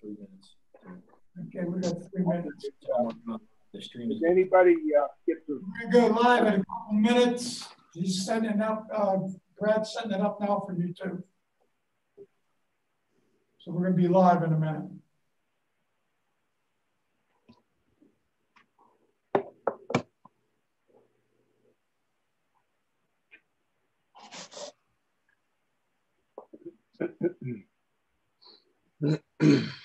three minutes. Okay, we got three minutes. The stream Does anybody uh, get to? We're gonna go live in a couple minutes. He's sending up, uh, Brad's sending it up now for YouTube. So we're gonna be live in a minute.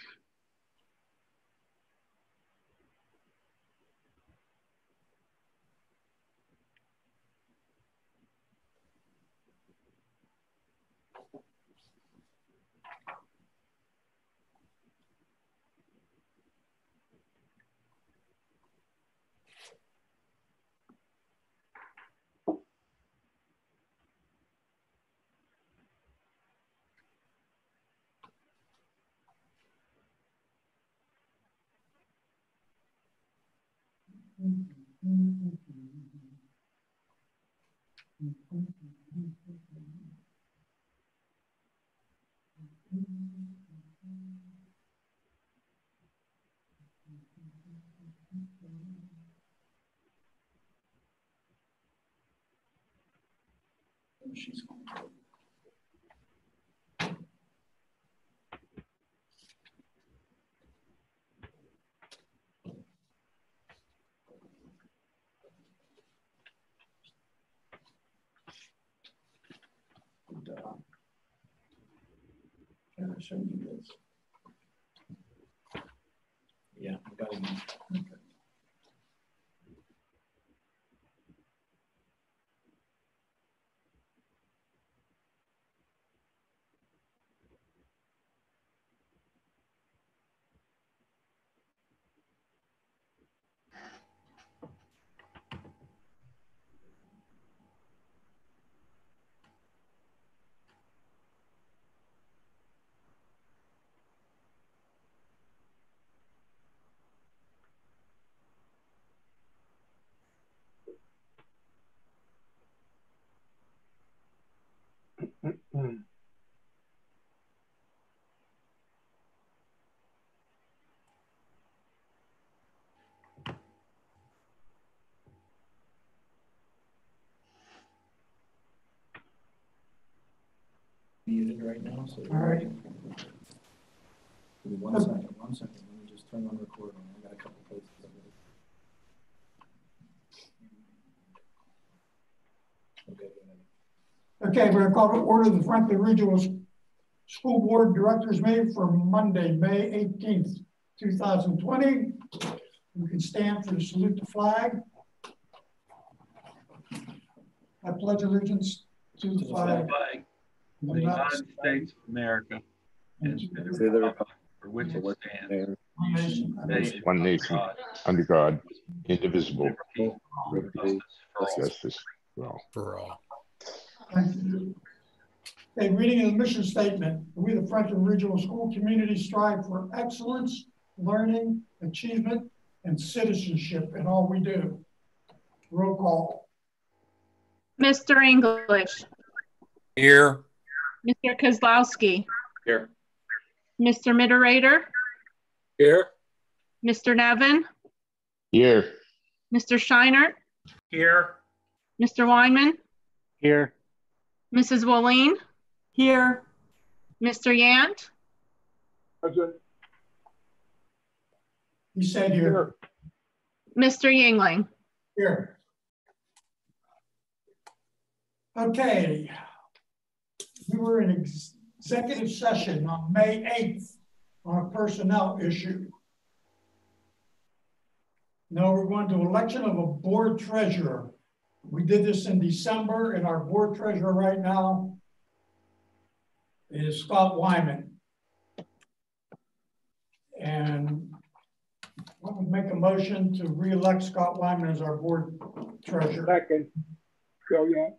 She's Can I show you this? Yeah, I got it. Okay. Muted right now, so. All right. Give me one second, one second. Let me just turn on recording. I got a couple places. of it. Okay, go. Okay, we're gonna call to order the Franklin Regional School Board Directors meeting for Monday, May eighteenth, two thousand twenty. We can stand for the salute the flag. I pledge allegiance to the flag. Flag of of the the United United States of America and to the republic for which it stands, And States nation, One nation, under God, indivisible, liberty, liberty, justice for all. justice for all. Thank you. Okay, reading of the mission statement, we the Franklin Regional School community strive for excellence, learning, achievement, and citizenship in all we do. Roll call. Mr. English, Here, Mr. Kozlowski, Here. Mr. Miterator, here, Mr. Nevin, Here, Mr. Shiner, Here. Mr. Weinman, Here. Mrs. Woleen, Here, Mr. Yant, Present, He said here. Mr. Yingling. Here. Okay. We were in ex- executive session on May 8th on a personnel issue. Now we're going to election of a board treasurer. We did this in December and our board treasurer right now is Scott Weinman. And I would make a motion to re-elect Scott Weinman as our board treasurer. second, Joe yeah.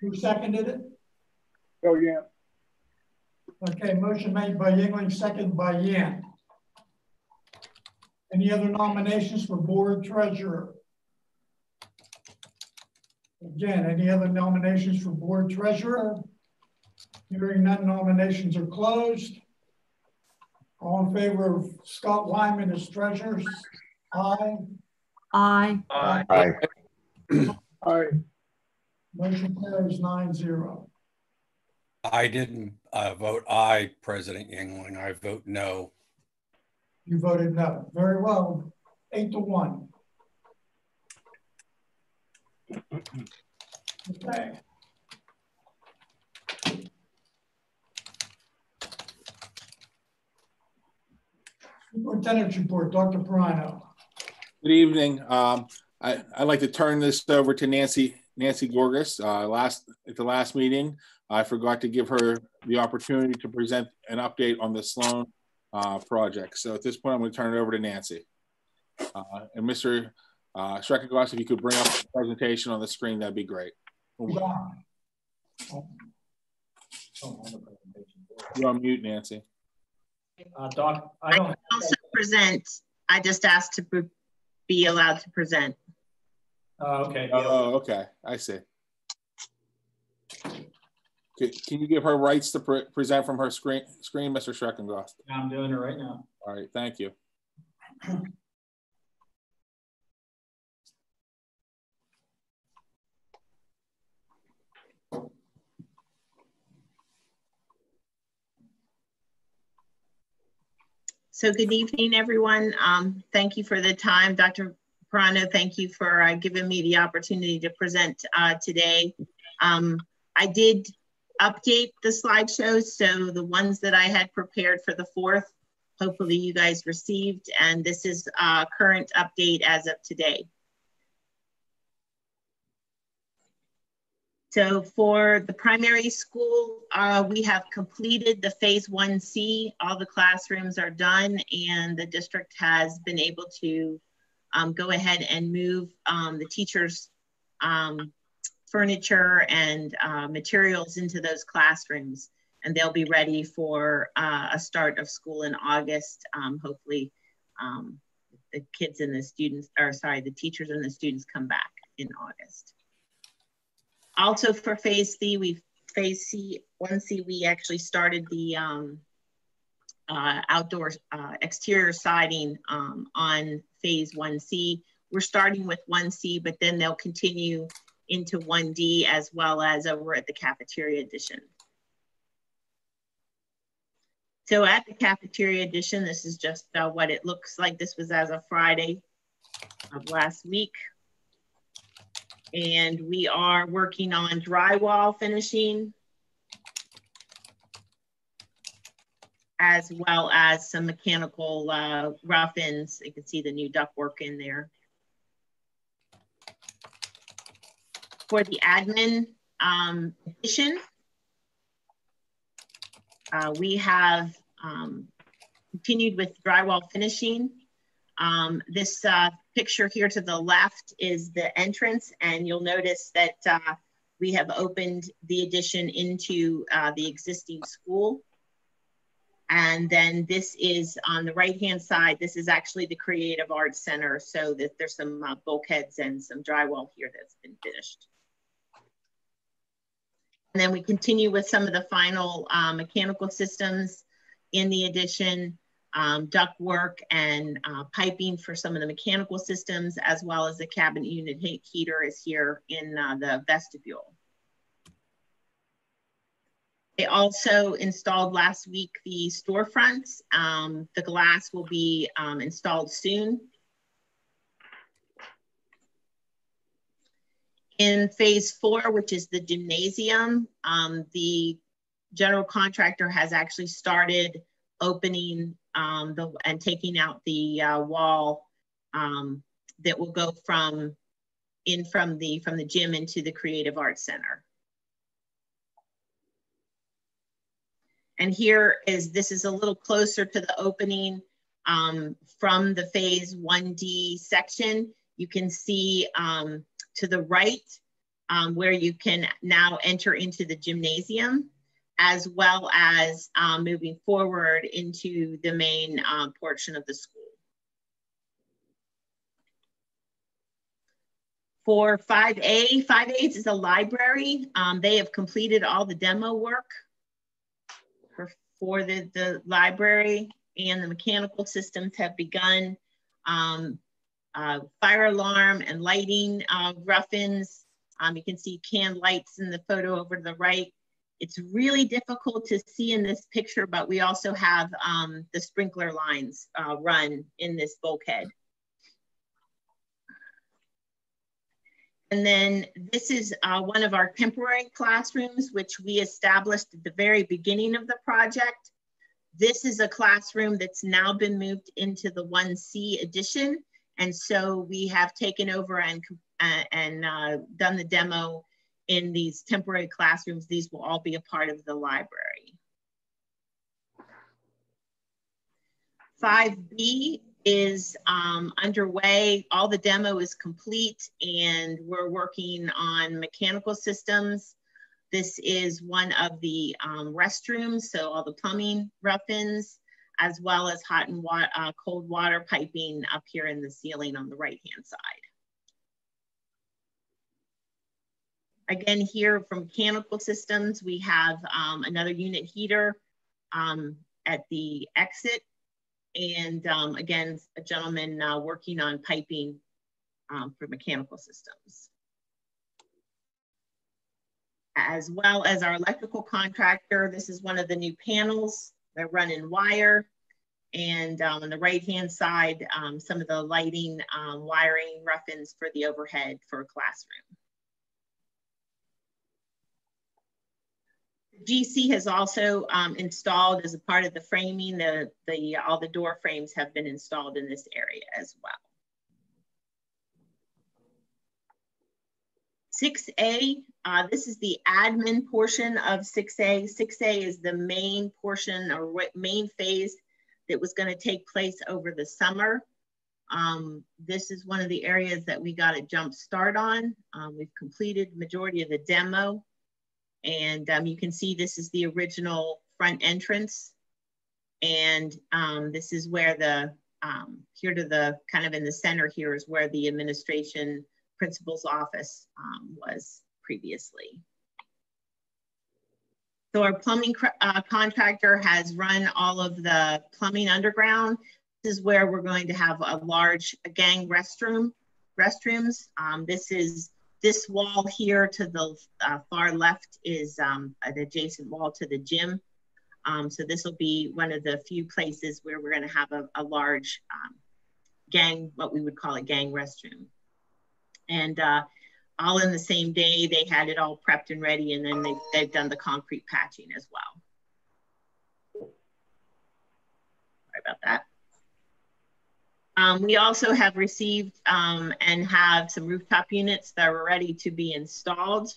Who seconded it? Joe Yant, Okay, motion made by Yingling, second by Yant. Any other nominations for board treasurer? Again, any other nominations for board treasurer? Hearing none, nominations are closed. All in favor of Scott Weinman as treasurer? Aye. Aye. Aye. Aye. Aye. Motion carries nine zero. I didn't uh, vote aye, President Yingling. I vote no. You voted no. Very well. Eight to one. Okay. Superintendent's report, Dr. Piraino. Good evening. Um, I, I'd like to turn this over to Nancy, Nancy Gorgas. Uh, last, at the last meeting, I forgot to give her the opportunity to present an update on the Sloan uh, project. So at this point, I'm going to turn it over to Nancy. Uh, and Mr. Uh, Schreckengoss, if you could bring up the presentation on the screen, that'd be great. Yeah. On the presentation. You're on mute, Nancy. Uh, Doc, I I don't. can also present. I just asked to be- be allowed to present. Oh, okay. Oh, okay. I see. Can, can you give her rights to pre present from her screen, screen, Mr. Schreckengoss? I'm doing it right now. All right, thank you. So good evening, everyone. Um, thank you for the time. Dr. Piraino, thank you for uh, giving me the opportunity to present uh, today. Um, I did update the slideshows, so the ones that I had prepared for the fourth, hopefully you guys received, and this is uh, current update as of today. So for the primary school, uh, we have completed the phase 1C. All the classrooms are done and the district has been able to um, go ahead and move um, the teachers' um, furniture and uh, materials into those classrooms. And they'll be ready for uh, a start of school in August. Um, hopefully um, the kids and the students, or sorry, the teachers and the students come back in August. Also for phase C, we phase C, 1C, we actually started the um, uh, outdoor uh, exterior siding um, on phase 1C. We're starting with 1C, but then they'll continue into 1D as well as over at the cafeteria addition. So at the cafeteria addition, this is just uh, what it looks like. This was as of Friday of last week and we are working on drywall finishing as well as some mechanical uh, rough-ins. You can see the new ductwork in there. For the admin um, addition, uh, we have um, continued with drywall finishing. Um, this uh, picture here to the left is the entrance, and you'll notice that uh, we have opened the addition into uh, the existing school. And then this is on the right-hand side, this is actually the Creative Arts Center, so that there's some uh, bulkheads and some drywall here that's been finished. And then we continue with some of the final uh, mechanical systems in the addition um, duct work and uh, piping for some of the mechanical systems, as well as the cabinet unit heater is here in uh, the vestibule. They also installed last week the storefronts. Um, the glass will be um, installed soon. In phase four, which is the gymnasium, um, the general contractor has actually started opening um, the, and taking out the uh, wall um, that will go from in from the from the gym into the Creative Arts Center. And here is this is a little closer to the opening um, from the phase 1D section. You can see um, to the right um, where you can now enter into the gymnasium as well as um, moving forward into the main um, portion of the school. For 5A, 5A is a library. Um, they have completed all the demo work for, for the, the library. and the mechanical systems have begun. Um, uh, fire alarm and lighting uh, rough-ins. Um, you can see canned lights in the photo over to the right. It's really difficult to see in this picture, but we also have um, the sprinkler lines uh, run in this bulkhead. And then this is uh, one of our temporary classrooms, which we established at the very beginning of the project. This is a classroom that's now been moved into the 1C edition. And so we have taken over and, uh, and uh, done the demo in these temporary classrooms. These will all be a part of the library. 5B is um, underway. All the demo is complete and we're working on mechanical systems. This is one of the um, restrooms, so all the plumbing rough-ins, as well as hot and water, uh, cold water piping up here in the ceiling on the right-hand side. Again, here from mechanical systems, we have um, another unit heater um, at the exit. And um, again, a gentleman uh, working on piping um, for mechanical systems. As well as our electrical contractor, this is one of the new panels that run in wire. And um, on the right-hand side, um, some of the lighting, wiring rough-ins for the overhead for a classroom. GC has also um, installed as a part of the framing, the, the, all the door frames have been installed in this area as well. 6A, uh, this is the admin portion of 6A. 6A is the main portion or main phase that was gonna take place over the summer. Um, this is one of the areas that we got a jump start on. Um, we've completed majority of the demo. And um, you can see this is the original front entrance. And um, this is where the, um, here to the, kind of in the center here is where the administration principal's office um, was previously. So our plumbing uh, contractor has run all of the plumbing underground. This is where we're going to have a large gang restroom, restrooms. Um, this is this wall here to the uh, far left is um, an adjacent wall to the gym. Um, so this will be one of the few places where we're gonna have a, a large um, gang, what we would call a gang restroom. And uh, all in the same day, they had it all prepped and ready and then they, they've done the concrete patching as well. Sorry about that. Um, we also have received um, and have some rooftop units that are ready to be installed.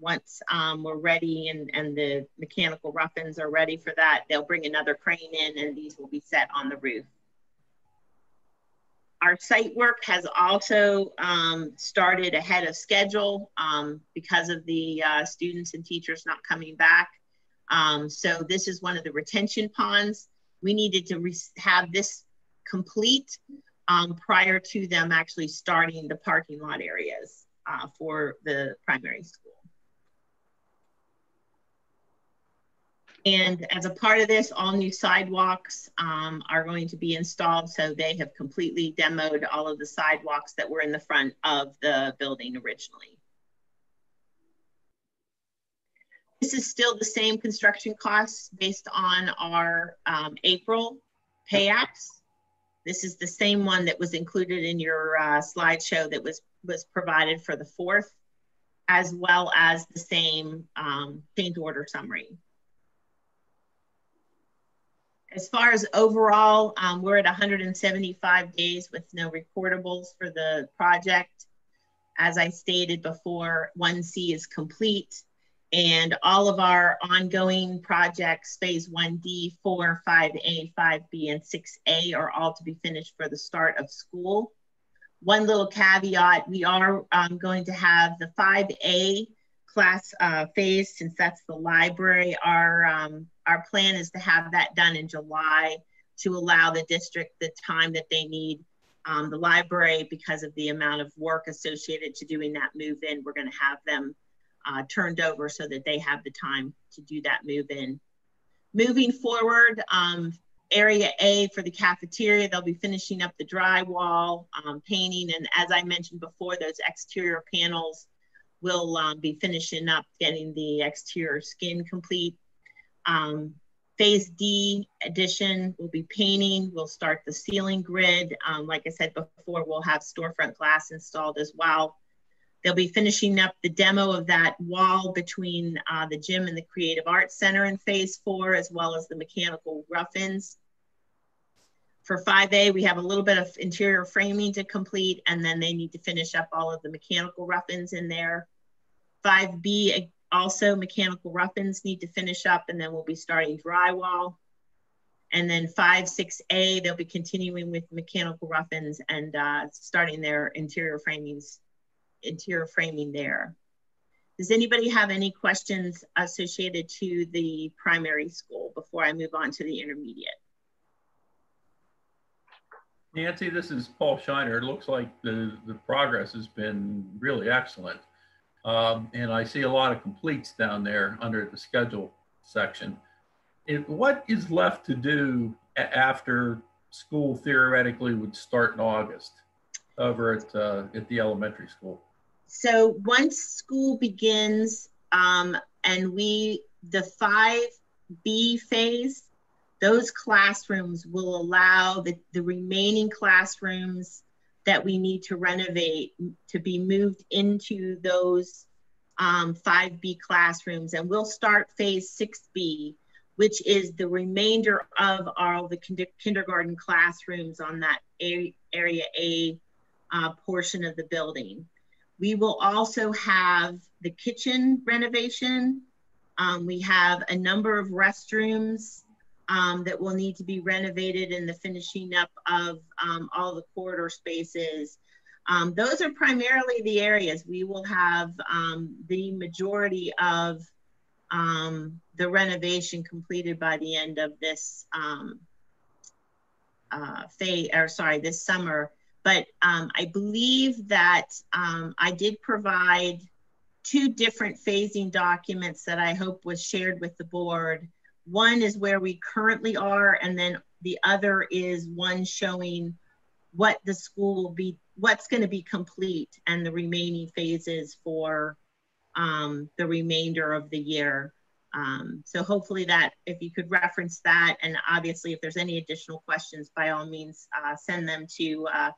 Once um, we're ready and, and the mechanical rough-ins are ready for that, they'll bring another crane in and these will be set on the roof. Our site work has also um, started ahead of schedule um, because of the uh, students and teachers not coming back. Um, so this is one of the retention ponds. We needed to have this complete um, prior to them actually starting the parking lot areas uh, for the primary school. And as a part of this, all new sidewalks um, are going to be installed. So they have completely demoed all of the sidewalks that were in the front of the building originally. This is still the same construction costs based on our um, April pay apps. This is the same one that was included in your uh, slideshow that was, was provided for the fourth, as well as the same um, change order summary. As far as overall, um, we're at 175 days with no recordables for the project. As I stated before, 1C is complete and all of our ongoing projects, phase 1D, 4, 5A, 5B, and 6A are all to be finished for the start of school. One little caveat, we are um, going to have the 5A class uh, phase, since that's the library, our, um, our plan is to have that done in July to allow the district the time that they need. Um, the library, because of the amount of work associated to doing that move in, we're gonna have them uh, turned over so that they have the time to do that move in. Moving forward, um, area A for the cafeteria, they'll be finishing up the drywall, um, painting, and as I mentioned before, those exterior panels will um, be finishing up getting the exterior skin complete. Um, phase D addition will be painting. We'll start the ceiling grid. Um, like I said before, we'll have storefront glass installed as well. They'll be finishing up the demo of that wall between uh, the gym and the Creative Arts Center in phase four, as well as the mechanical rough-ins. For 5A, we have a little bit of interior framing to complete, and then they need to finish up all of the mechanical rough-ins in there. 5B, also mechanical rough-ins need to finish up, and then we'll be starting drywall. And then 5, 6A, they'll be continuing with mechanical rough-ins and uh, starting their interior framings interior framing there. Does anybody have any questions associated to the primary school before I move on to the intermediate? Nancy, this is Paul Shiner. It looks like the, the progress has been really excellent. Um, and I see a lot of completes down there under the schedule section. It, what is left to do after school theoretically would start in August over at, uh, at the elementary school? So once school begins um, and we, the 5B phase, those classrooms will allow the, the remaining classrooms that we need to renovate to be moved into those um, 5B classrooms. And we'll start phase 6B, which is the remainder of all the kind kindergarten classrooms on that a area A uh, portion of the building. We will also have the kitchen renovation. Um, we have a number of restrooms um, that will need to be renovated and the finishing up of um, all the corridor spaces. Um, those are primarily the areas we will have um, the majority of um, the renovation completed by the end of this uh, phase, or sorry, this summer. But um, I believe that um, I did provide two different phasing documents that I hope was shared with the board. One is where we currently are, and then the other is one showing what the school will be, what's going to be complete and the remaining phases for um, the remainder of the year. Um, so hopefully that, if you could reference that, and obviously if there's any additional questions, by all means, uh, send them to uh,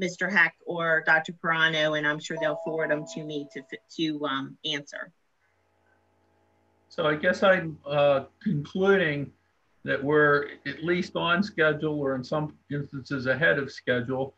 Mr. Heck or Dr. Piraino, and I'm sure they'll forward them to me to, to um, answer. So I guess I'm uh, concluding that we're at least on schedule or in some instances ahead of schedule.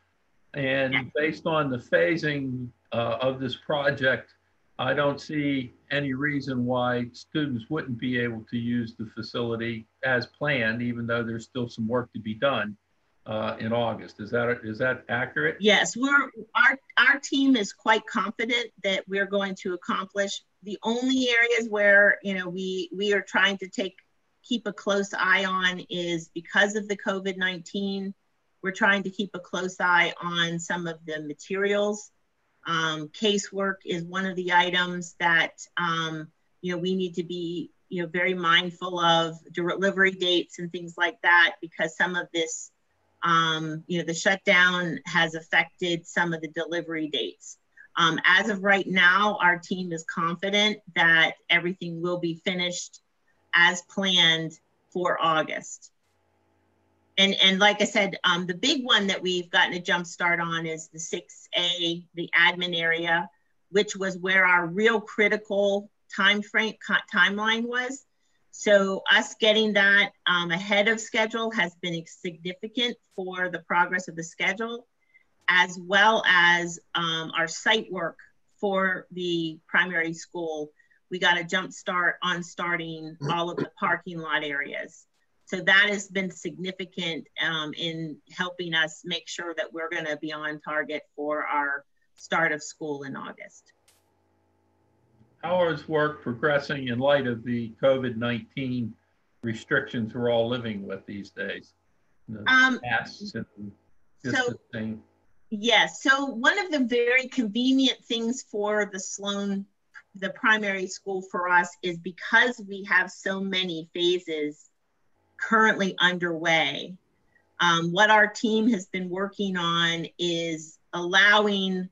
And based on the phasing uh, of this project, I don't see any reason why students wouldn't be able to use the facility as planned, even though there's still some work to be done uh, in August. Is that is that accurate? Yes, we're our our team is quite confident that we're going to accomplish. The only areas where you know we we are trying to take keep a close eye on is because of the COVID nineteen. We're trying to keep a close eye on some of the materials. Um, casework is one of the items that um, you know we need to be you know very mindful of delivery dates and things like that because some of this um, you know, the shutdown has affected some of the delivery dates. Um, as of right now, our team is confident that everything will be finished as planned for August. And, and like I said, um, the big one that we've gotten a jump start on is the 6A, the admin area, which was where our real critical time frame timeline was. So us getting that um, ahead of schedule has been significant for the progress of the schedule, as well as um, our site work for the primary school. We got a jump start on starting all of the parking lot areas. So that has been significant um, in helping us make sure that we're gonna be on target for our start of school in August. How is work progressing in light of the COVID-19 restrictions we're all living with these days? The Um, so-. Yes, so one of the very convenient things for the Sloan, the primary school for us is because we have so many phases, currently underway. Um, what our team has been working on is allowing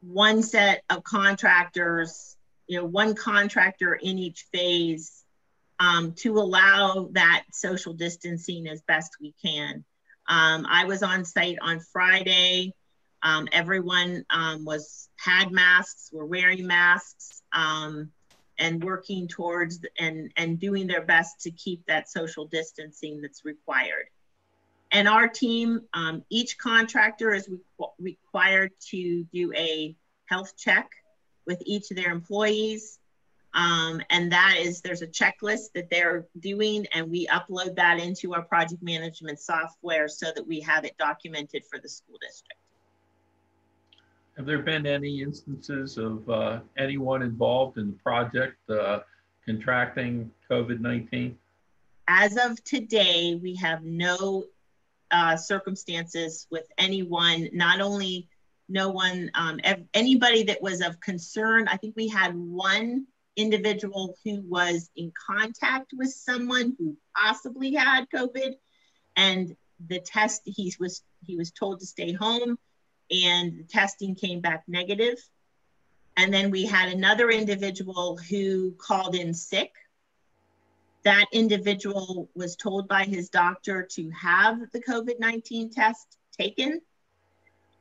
one set of contractors, you know, one contractor in each phase um, to allow that social distancing as best we can. Um, I was on site on Friday. Um, everyone um, was had masks, were wearing masks, um, and working towards and and doing their best to keep that social distancing that's required. And our team, um, each contractor is re required to do a health check with each of their employees. Um, and that is, there's a checklist that they're doing and we upload that into our project management software so that we have it documented for the school district. Have there been any instances of uh, anyone involved in the project uh, contracting COVID-19? As of today, we have no uh, circumstances with anyone, not only no one, um, anybody that was of concern. I think we had one individual who was in contact with someone who possibly had COVID, and the test he was he was told to stay home, and the testing came back negative. And then we had another individual who called in sick. That individual was told by his doctor to have the COVID 19 test taken,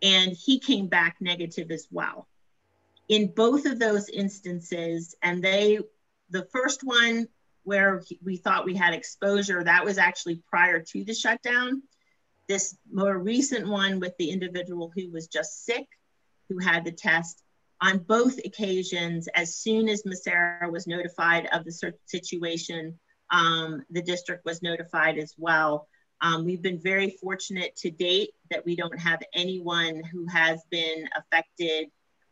and he came back negative as well in both of those instances, and they, the first one where we thought we had exposure, that was actually prior to the shutdown. This more recent one with the individual who was just sick, who had the test, on both occasions, as soon as Massaro was notified of the situation, um, the district was notified as well. Um, we've been very fortunate to date that we don't have anyone who has been affected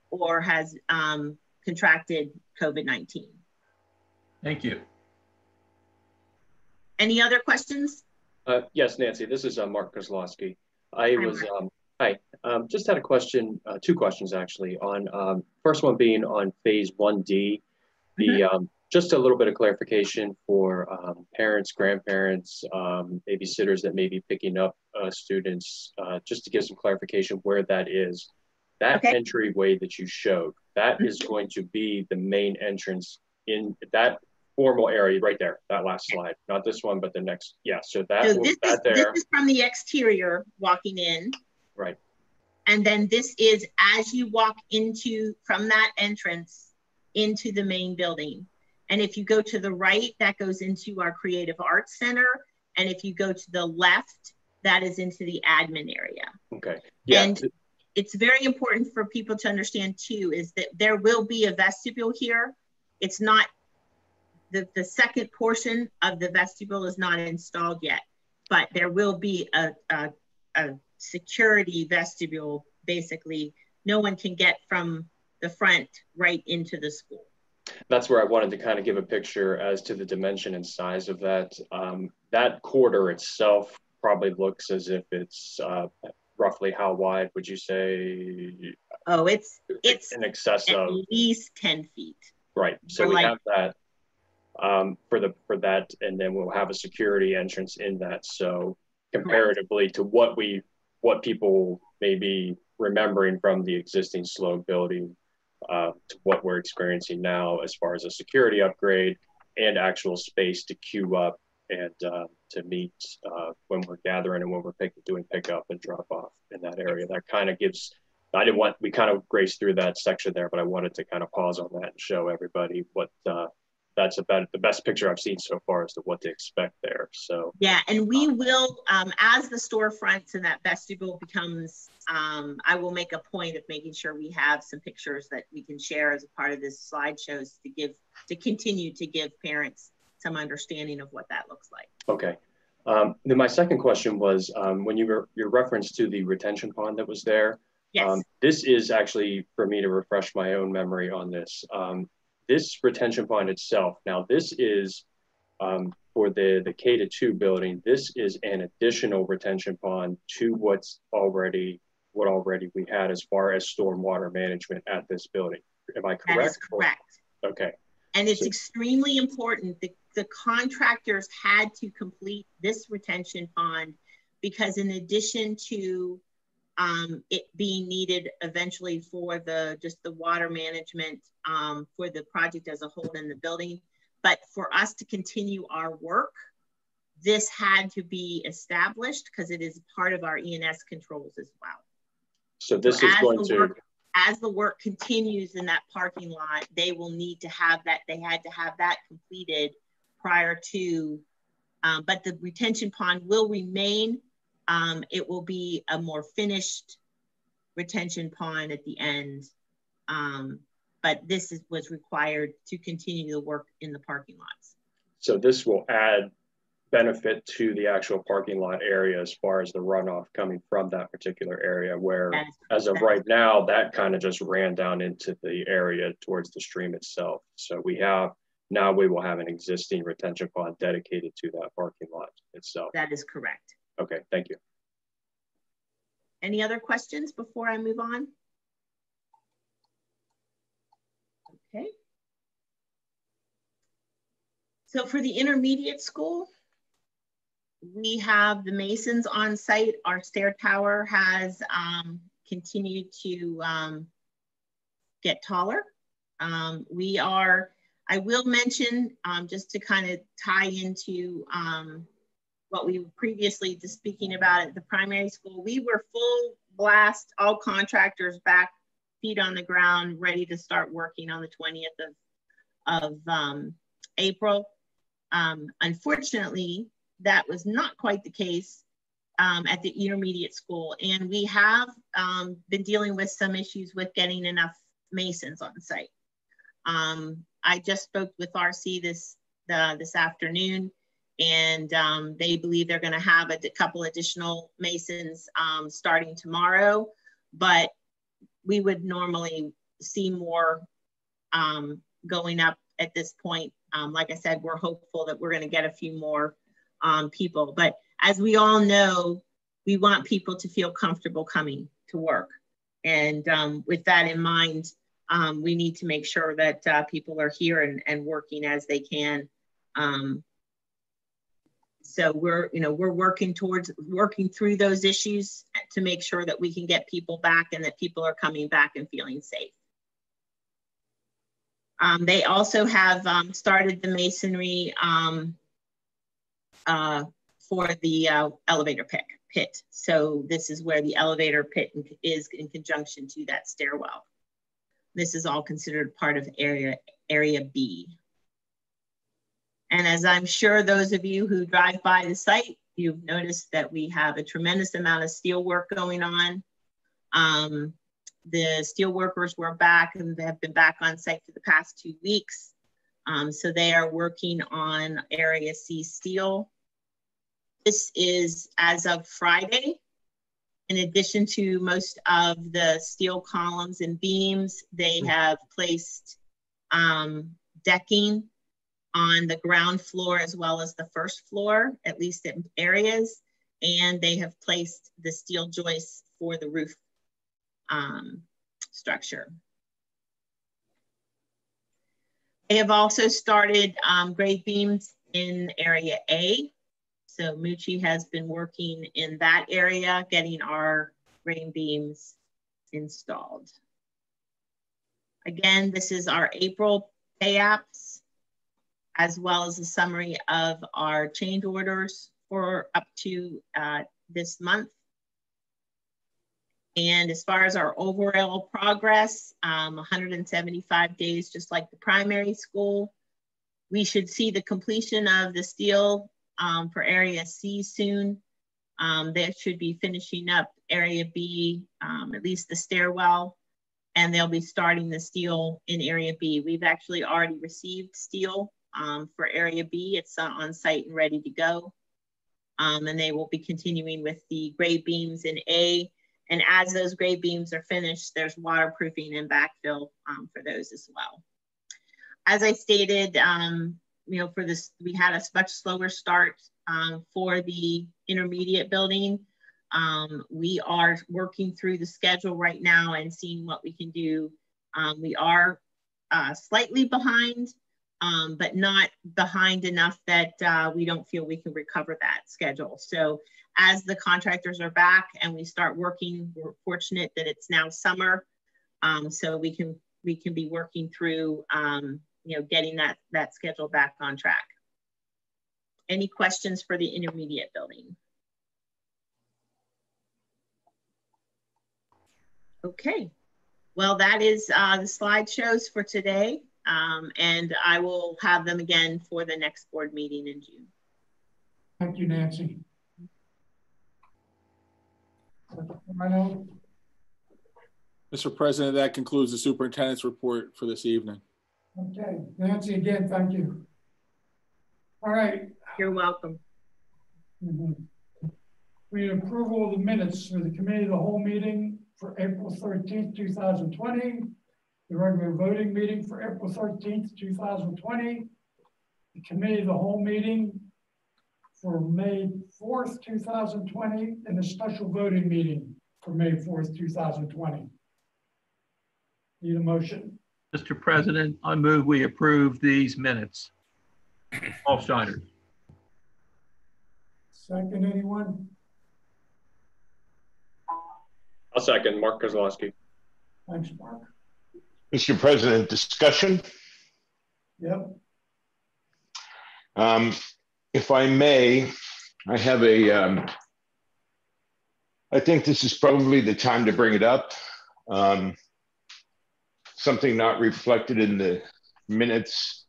or has um, contracted COVID-19. Thank you. Any other questions? Uh, yes, Nancy, this is uh, Mark Kozlowski. I was, um, hi, um, just had a question, uh, two questions actually on, um, first one being on phase 1D, the, mm -hmm. Just a little bit of clarification for um, parents, grandparents, um, babysitters that may be picking up uh, students, uh, just to give some clarification where that is. That okay. entryway that you showed, that is mm-hmm. going to be the main entrance in that formal area right there, that last slide. Not this one, but the next. Yeah, so that, so this, that is, there. This is from the exterior walking in. Right. And then this is as you walk into, from that entrance into the main building. And if you go to the right, that goes into our Creative Arts Center. And if you go to the left, that is into the admin area. Okay. Yeah. And it's very important for people to understand too is that there will be a vestibule here. It's not the, the second portion of the vestibule is not installed yet, but there will be a, a, a security vestibule. Basically, no one can get from the front right into the school. That's where I wanted to kind of give a picture as to the dimension and size of that. Um, that quarter itself probably looks as if it's uh, roughly how wide would you say? Oh, it's it's in excess of at of least 10 feet. Right. So we like, have that um, for the for that, and then we'll have a security entrance in that. So comparatively to what we what people may be remembering from the existing SLO building uh, to what we're experiencing now as far as a security upgrade and actual space to queue up and uh, to meet uh, when we're gathering and when we're pick, doing pickup and drop off in that area. That kind of gives, I didn't want, we kind of graced through that section there, but I wanted to kind of pause on that and show everybody what uh, that's about the best picture I've seen so far as to what to expect there. So yeah, and we will, um, as the storefronts and that vestibule becomes, um, I will make a point of making sure we have some pictures that we can share as a part of this slideshows to give, to continue to give parents some understanding of what that looks like. Okay. Um, then my second question was um, when you were your reference to the retention pond that was there. Yes. Um, this is actually for me to refresh my own memory on this. Um, this retention pond itself. Now this is um, for the the K to two building. This is an additional retention pond to what's already what already we had as far as stormwater management at this building. Am I correct? That is correct. Okay. And it's extremely important that the contractors had to complete this retention pond because in addition to um, it being needed eventually for the just the water management um, for the project as a whole in the building, but for us to continue our work, this had to be established because it is part of our ENS controls as well. So this So is going to, work- As the work continues in that parking lot, they will need to have that, they had to have that completed prior to, um, but the retention pond will remain. Um, it will be a more finished retention pond at the end. Um, but this is, was required to continue the work in the parking lots. so this will add benefit to the actual parking lot area as far as the runoff coming from that particular area where as of right now, that kind of just ran down into the area towards the stream itself. So we have, now we will have an existing retention pond dedicated to that parking lot itself. That is correct. Okay, thank you. Any other questions before I move on? Okay. So for the intermediate school, we have the masons on site. Our stair tower has um, continued to um, get taller. Um, we are, I will mention, um, just to kind of tie into um, what we were previously just speaking about at the primary school, we were full blast, all contractors back, feet on the ground, ready to start working on the 20th of, of um, April. Unfortunately, that was not quite the case um, at the intermediate school. And we have um, been dealing with some issues with getting enough masons on site. Um, I just spoke with RC this, the, this afternoon and um, they believe they're going to have a couple additional masons um, starting tomorrow, but we would normally see more um, going up at this point. Like I said, we're hopeful that we're going to get a few more um, people, but as we all know, we want people to feel comfortable coming to work. And um, with that in mind, we need to make sure that uh, people are here and, and working as they can. So we're you know we're working towards working through those issues to make sure that we can get people back and that people are coming back and feeling safe. Um, they also have um, started the masonry um, uh, for the uh, elevator pit, pit so this is where the elevator pit is in conjunction to that stairwell this is all considered part of area area b and as I'm sure those of you who drive by the site, you've noticed that we have a tremendous amount of steel work going on. Um, the steel workers were back and they have been back on site for the past two weeks. Um, so they are working on Area C steel. This is as of Friday. In addition to most of the steel columns and beams, they have placed um, decking on the ground floor as well as the first floor, at least in areas. And they have placed the steel joists for the roof um, structure. They have also started um, grade beams in area A. So Mucci has been working in that area, getting our grade beams installed. Again, this is our April pay apps as well as a summary of our change orders for up to uh, this month. And as far as our overall progress, um, 175 days, just like the primary school, we should see the completion of the steel um, for area C soon. Um, they should be finishing up area B, um, at least the stairwell, and they'll be starting the steel in area B. We've actually already received steel um, for area B. It's uh, on site and ready to go. Um, and they will be continuing with the grade beams in A. And as those grade beams are finished, there's waterproofing and backfill um, for those as well. As I stated, you know, for this, we had a much slower start um, for the intermediate building. Um, we are working through the schedule right now and seeing what we can do. we are uh, slightly behind um, but not behind enough that uh, we don't feel we can recover that schedule. So as the contractors are back and we start working, we're fortunate that it's now summer, um, so we can we can be working through um, you know getting that that schedule back on track. Any questions for the intermediate building? Okay, well that is uh, the slideshows for today. Um, and I will have them again for the next board meeting in June. Thank you, Nancy. Mr. President, that concludes the superintendent's report for this evening. Okay, Nancy, again, thank you. All right. You're welcome. Mhm. We need approval of the minutes for the committee of the whole meeting for April thirteenth, two thousand twenty. The regular voting meeting for April thirteenth, two thousand twenty. The committee of the whole meeting for May fourth, two thousand twenty, and the special voting meeting for May fourth, two thousand twenty. Need a motion? Mr. President, I move we approve these minutes. Paul Schneider. Second, anyone? I'll second, Mark Kozlowski. Thanks, Mark. Mr. President, discussion. Yep, Um, if I may, I have a, um, I think this is probably the time to bring it up. Um, something not reflected in the minutes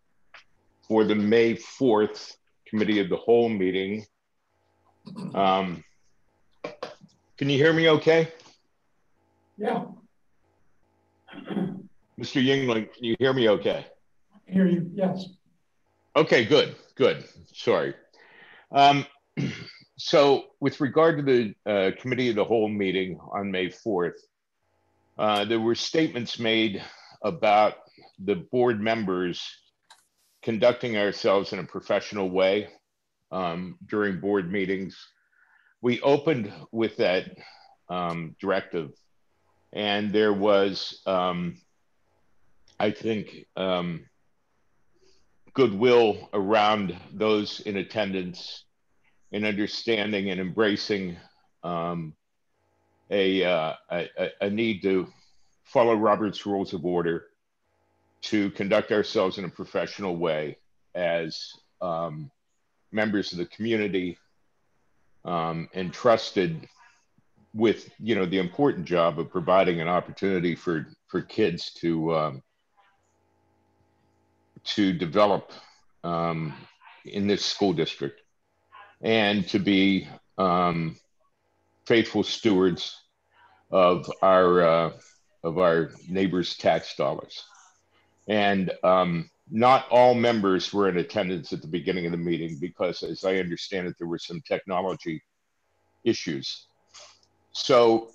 for the May 4th Committee of the Whole meeting. Um, can you hear me okay? yeah, Mr. Yingling, can you hear me okay? I hear you, yes. Okay, good, good. Sorry. Um, so, with regard to the uh, committee of the whole meeting on May 4th, uh, there were statements made about the board members conducting ourselves in a professional way um, during board meetings. We opened with that um, directive, and there was, um, I think, um, goodwill around those in attendance in understanding and embracing um, a, uh, a, a need to follow Robert's Rules of Order to conduct ourselves in a professional way as um, members of the community um, entrusted with you know the important job of providing an opportunity for for kids to um, to develop um, in this school district and to be um, faithful stewards of our uh, of our neighbors' tax dollars. And um, not all members were in attendance at the beginning of the meeting because, as I understand it, there were some technology issues. So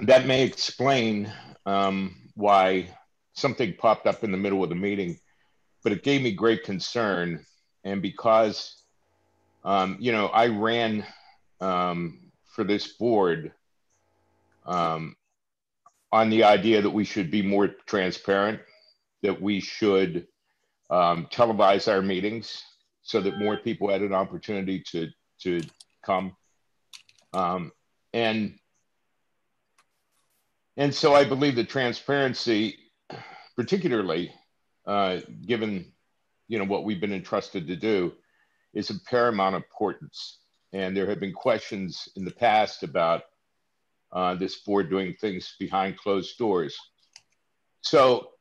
that may explain um, why something popped up in the middle of the meeting but it gave me great concern. And because, um, you know, I ran um, for this board um, on the idea that we should be more transparent, that we should um, televise our meetings so that more people had an opportunity to to come. Um, and and so I believe that transparency, particularly uh, given you know what we've been entrusted to do, is of paramount importance. And there have been questions in the past about uh, this board doing things behind closed doors. So,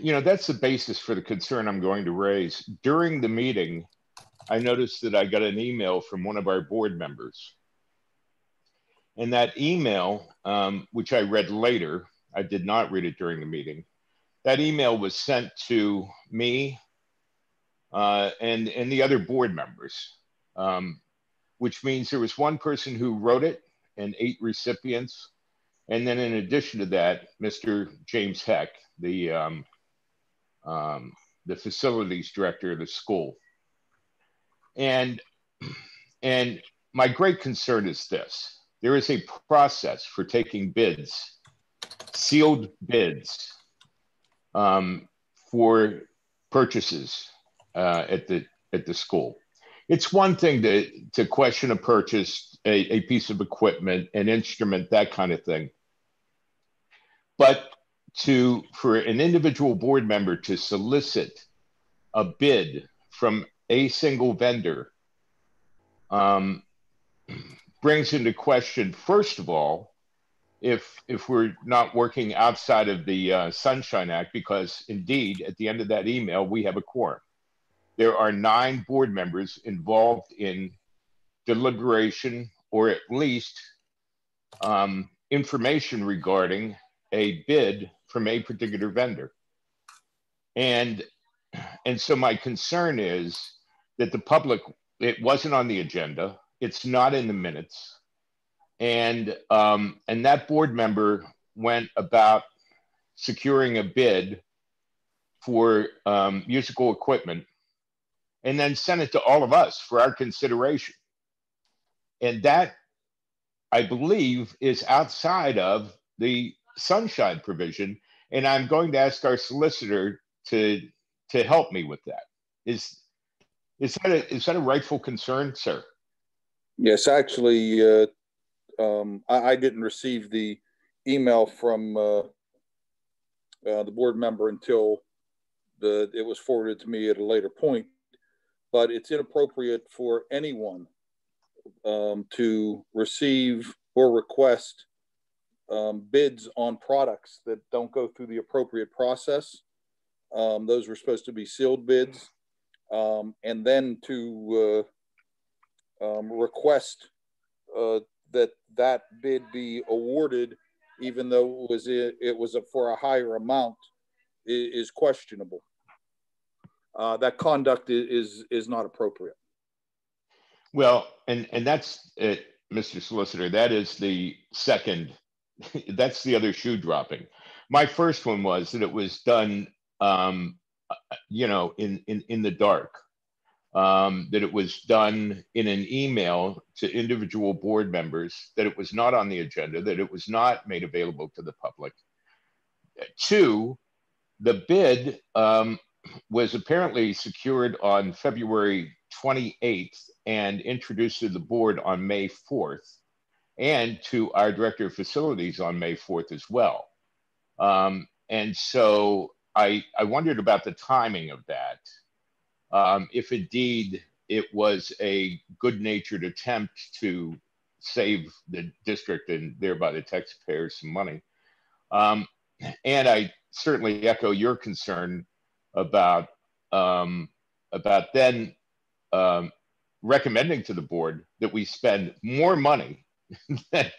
you know, that's the basis for the concern I'm going to raise. During the meeting, I noticed that I got an email from one of our board members. And that email, um, which I read later, I did not read it during the meeting, that email was sent to me uh, and and the other board members, um, which means there was one person who wrote it and eight recipients, and then in addition to that, Mr. James Heck, the um, um, the facilities director of the school, and and my great concern is this: there is a process for taking bids, sealed bids um, for purchases uh, at the at the school. It's one thing to to question a purchase, a, a piece of equipment, an instrument, that kind of thing. But to for an individual board member to solicit a bid from a single vendor um, brings into question, first of all, if if we're not working outside of the uh, Sunshine Act, because indeed, at the end of that email, we have a quorum. There are nine board members involved in deliberation, or at least um, information regarding a bid from a particular vendor. And and so my concern is that the public it wasn't on the agenda it's not in the minutes and um, and that board member went about securing a bid for um, musical equipment and then sent it to all of us for our consideration. And that i believe is outside of the sunshine provision. And i'm going to ask our solicitor to to help me with that. Is is that a, is that a rightful concern sir? Yes, actually, uh, um, I, I, didn't receive the email from uh, uh, the board member until the it was forwarded to me at a later point. But it's inappropriate for anyone um, to receive or request um, bids on products that don't go through the appropriate process. Um, those were supposed to be sealed bids, um, and then to uh, um, request uh, that that bid be awarded, even though it was it was a, for a higher amount, is, questionable. Uh, that conduct is is not appropriate. Well, and and that's it, Mr. Solicitor. That is the second. that's the other shoe dropping. My first one was that it was done, um, you know, in in in the dark um, that it was done in an email to individual board members, that it was not on the agenda, that it was not made available to the public. Two, the bid um, was apparently secured on February 28th and introduced to the board on May 4th and to our director of facilities on May 4th as well. Um, and so I, I wondered about the timing of that um, if indeed it was a good natured attempt to save the district and thereby the taxpayers some money. Um, and I certainly echo your concern about um, about then um, recommending to the board that we spend more money than,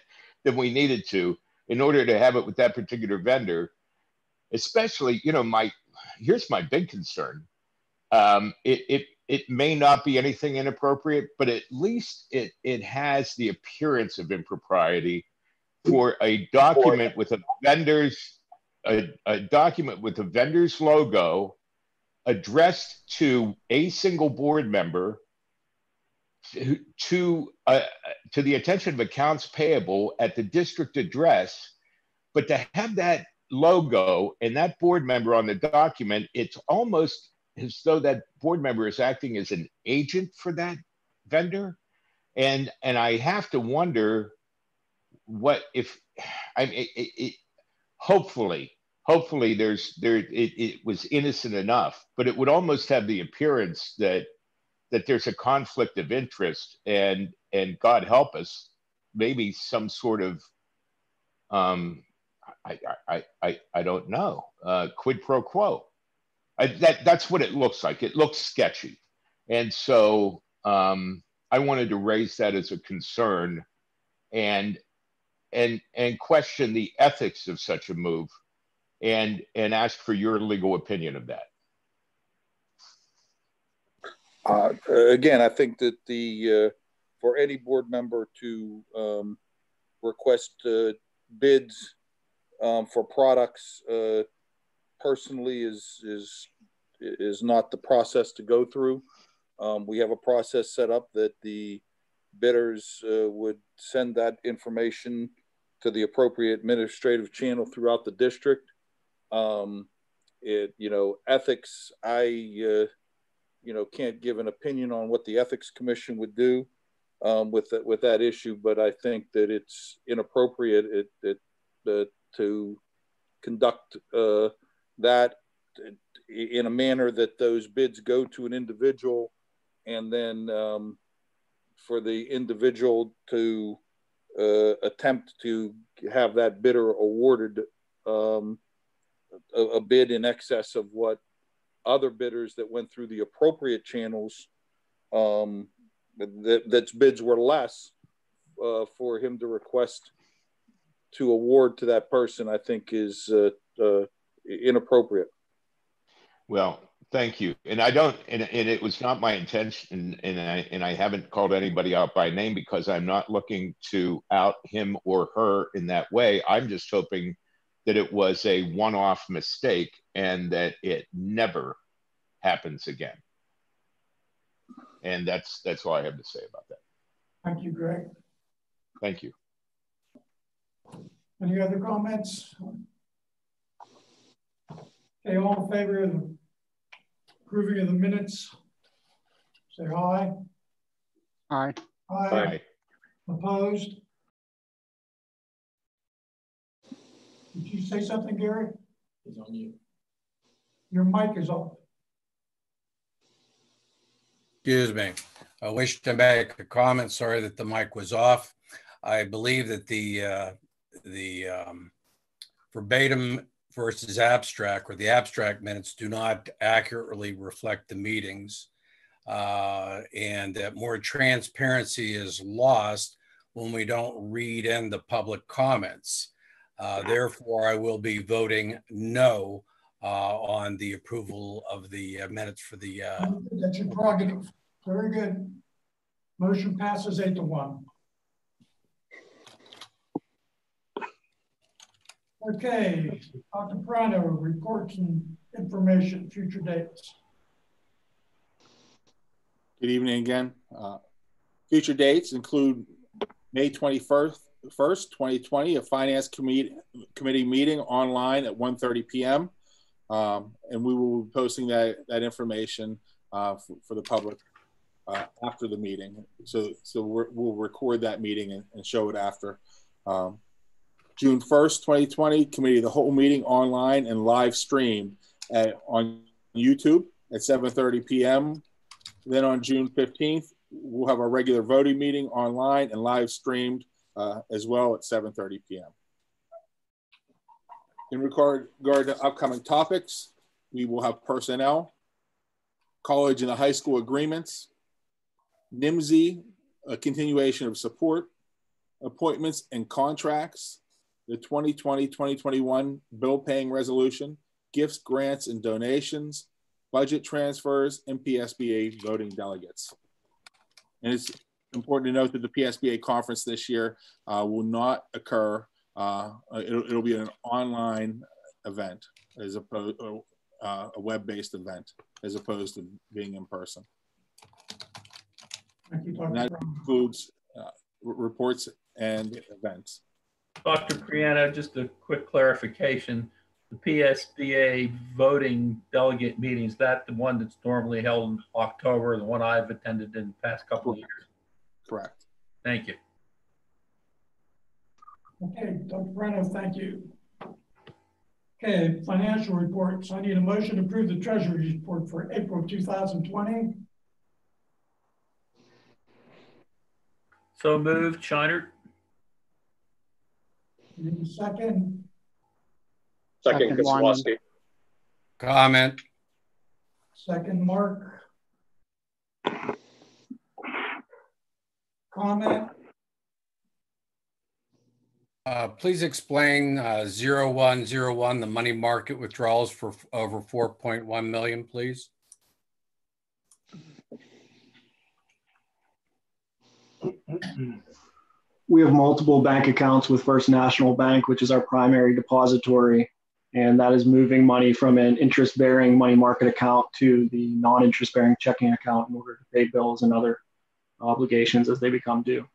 than we needed to in order to have it with that particular vendor. Especially, you know, my here's my big concern um, it, it, it may not be anything inappropriate, but at least it, it has the appearance of impropriety for a document with a vendor's a, a document with a vendor's logo addressed to a single board member to to, uh, to the attention of accounts payable at the district address but to have that logo and that board member on the document it's almost as though that board member is acting as an agent for that vendor. And, and I have to wonder what if, I mean, it, it, hopefully, hopefully there's, there, it, it was innocent enough, but it would almost have the appearance that, that there's a conflict of interest and, and God help us, maybe some sort of, um, I, I, I, I don't know, uh, quid pro quo. I, that that's what it looks like. It looks sketchy, and so um, I wanted to raise that as a concern, and and and question the ethics of such a move, and and ask for your legal opinion of that. Uh, again, I think that the uh, for any board member to um, request uh, bids um, for products uh, personally is is is not the process to go through. Um, we have a process set up that the bidders uh, would send that information to the appropriate administrative channel throughout the district. Um, it, you know, ethics, I, uh, you know, can't give an opinion on what the ethics commission would do um, with that with that issue, but I think that it's inappropriate it, it uh, to conduct uh, that in a manner that those bids go to an individual, and then um, for the individual to uh, attempt to have that bidder awarded um, a, a, bid in excess of what other bidders that went through the appropriate channels um, that that's bids were less uh, for him to request to award to that person, I think is uh, uh, inappropriate. Well, thank you. And I don't, and, and it was not my intention, and I and I haven't called anybody out by name because I'm not looking to out him or her in that way. I'm just hoping that it was a one-off mistake and that it never happens again. And that's that's all I have to say about that. Thank you, Greg. Thank you. Any other comments? Okay, all in favor of the approving of the minutes? Say aye. Aye. Aye. Aye. Opposed? Did you say something, Gary? He's on you. Your mic is off. Excuse me. I wish to make a comment. Sorry that the mic was off. I believe that the uh, the um, verbatim versus abstract or the abstract minutes do not accurately reflect the meetings, uh, and that more transparency is lost when we don't read in the public comments. Uh, therefore, I will be voting no uh, on the approval of the uh, minutes for the. Uh, That's your prerogative. Very good. Motion passes eight to one. Okay, Dr. Piraino, reports and information, future dates. Good evening again. Uh, future dates include May 21st, 1st, 2020, a Finance Committee, committee meeting online at 1.30 p.m. Um, and we will be posting that, that information uh, for, for, the public uh, after the meeting. So, so we will record that meeting and, and show it after. Um, June 1st, 2020, committee the whole meeting online and live streamed at, on YouTube at 7.30 p.m. Then on June 15th, we'll have our regular voting meeting online and live streamed uh, as well at 7.30 p.m. In regard, regard to upcoming topics, we will have personnel, college and high school agreements, NIMSY, a continuation of support, appointments and contracts, the 2020-2021 bill paying resolution, gifts, grants, and donations, budget transfers, and PSBA voting delegates. And it's important to note that the PSBA conference this year uh, will not occur. Uh, it'll, it'll, be an online event as opposed uh, a web-based event as opposed to being in person. Thank you, and that includes uh, reports and events. Dr. Piraino, just a quick clarification. The PSBA voting delegate meeting, is that the one that's normally held in October, the one I've attended in the past couple of years? Correct. Thank you. Okay, Dr. Brenner, thank you. Okay, financial reports. I need a motion to approve the Treasury report for April 2020. So moved, Shiner. Need a second? Second, Kozlowski. Comment. Second, Mark. Comment? Uh, please explain uh, 0101, the money market withdrawals for over 4.1 million, please. we have multiple bank accounts with First National Bank, which is our primary depository. And that is moving money from an interest bearing money market account to the non interest bearing checking account in order to pay bills and other obligations as they become due.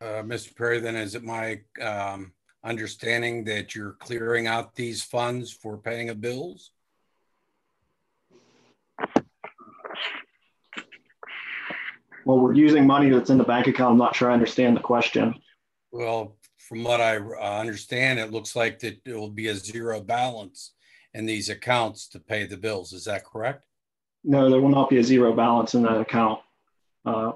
Uh, Mr. Perry, then is it my um, understanding that you're clearing out these funds for paying of bills? Well, we're using money that's in the bank account. I'm not sure I understand the question. Well, from what I uh, understand, it looks like that it will be a zero balance in these accounts to pay the bills. Is that correct? No, there will not be a zero balance in that account. Uh,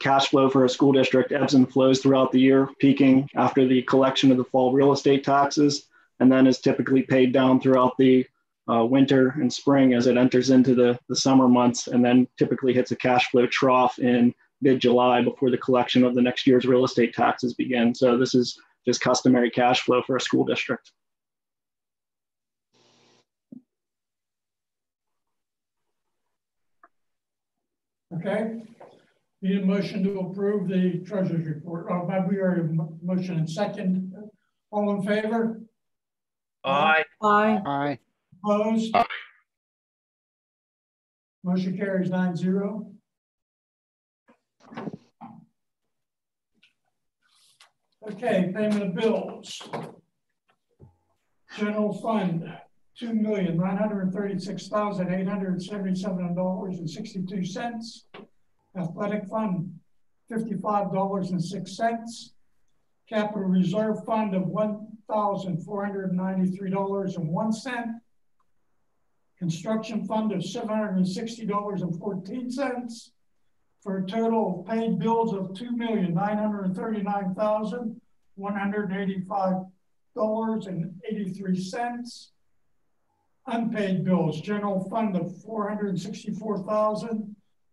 cash flow for a school district ebbs and flows throughout the year, peaking after the collection of the fall real estate taxes, and then is typically paid down throughout the uh, winter and spring as it enters into the, the summer months, and then typically hits a cash flow trough in mid July before the collection of the next year's real estate taxes begin. So this is just customary cash flow for a school district. Okay. Need a motion to approve the treasurer's report. Oh, but we already have a motion and second. All in favor? Aye. Aye. Aye. Opposed? Aye. Motion carries nine zero. Okay, payment of bills. General fund, two million nine hundred and thirty-six thousand eight hundred and seventy-seven dollars and sixty-two cents. Athletic fund, fifty-five dollars and six cents. Capital reserve fund of one thousand four hundred and ninety-three dollars and one cent. Construction fund of seven hundred and sixty dollars and fourteen cents for a total of paid bills of two million nine hundred and thirty-nine thousand one hundred and eighty-five dollars and eighty-three cents. Unpaid bills, general fund of four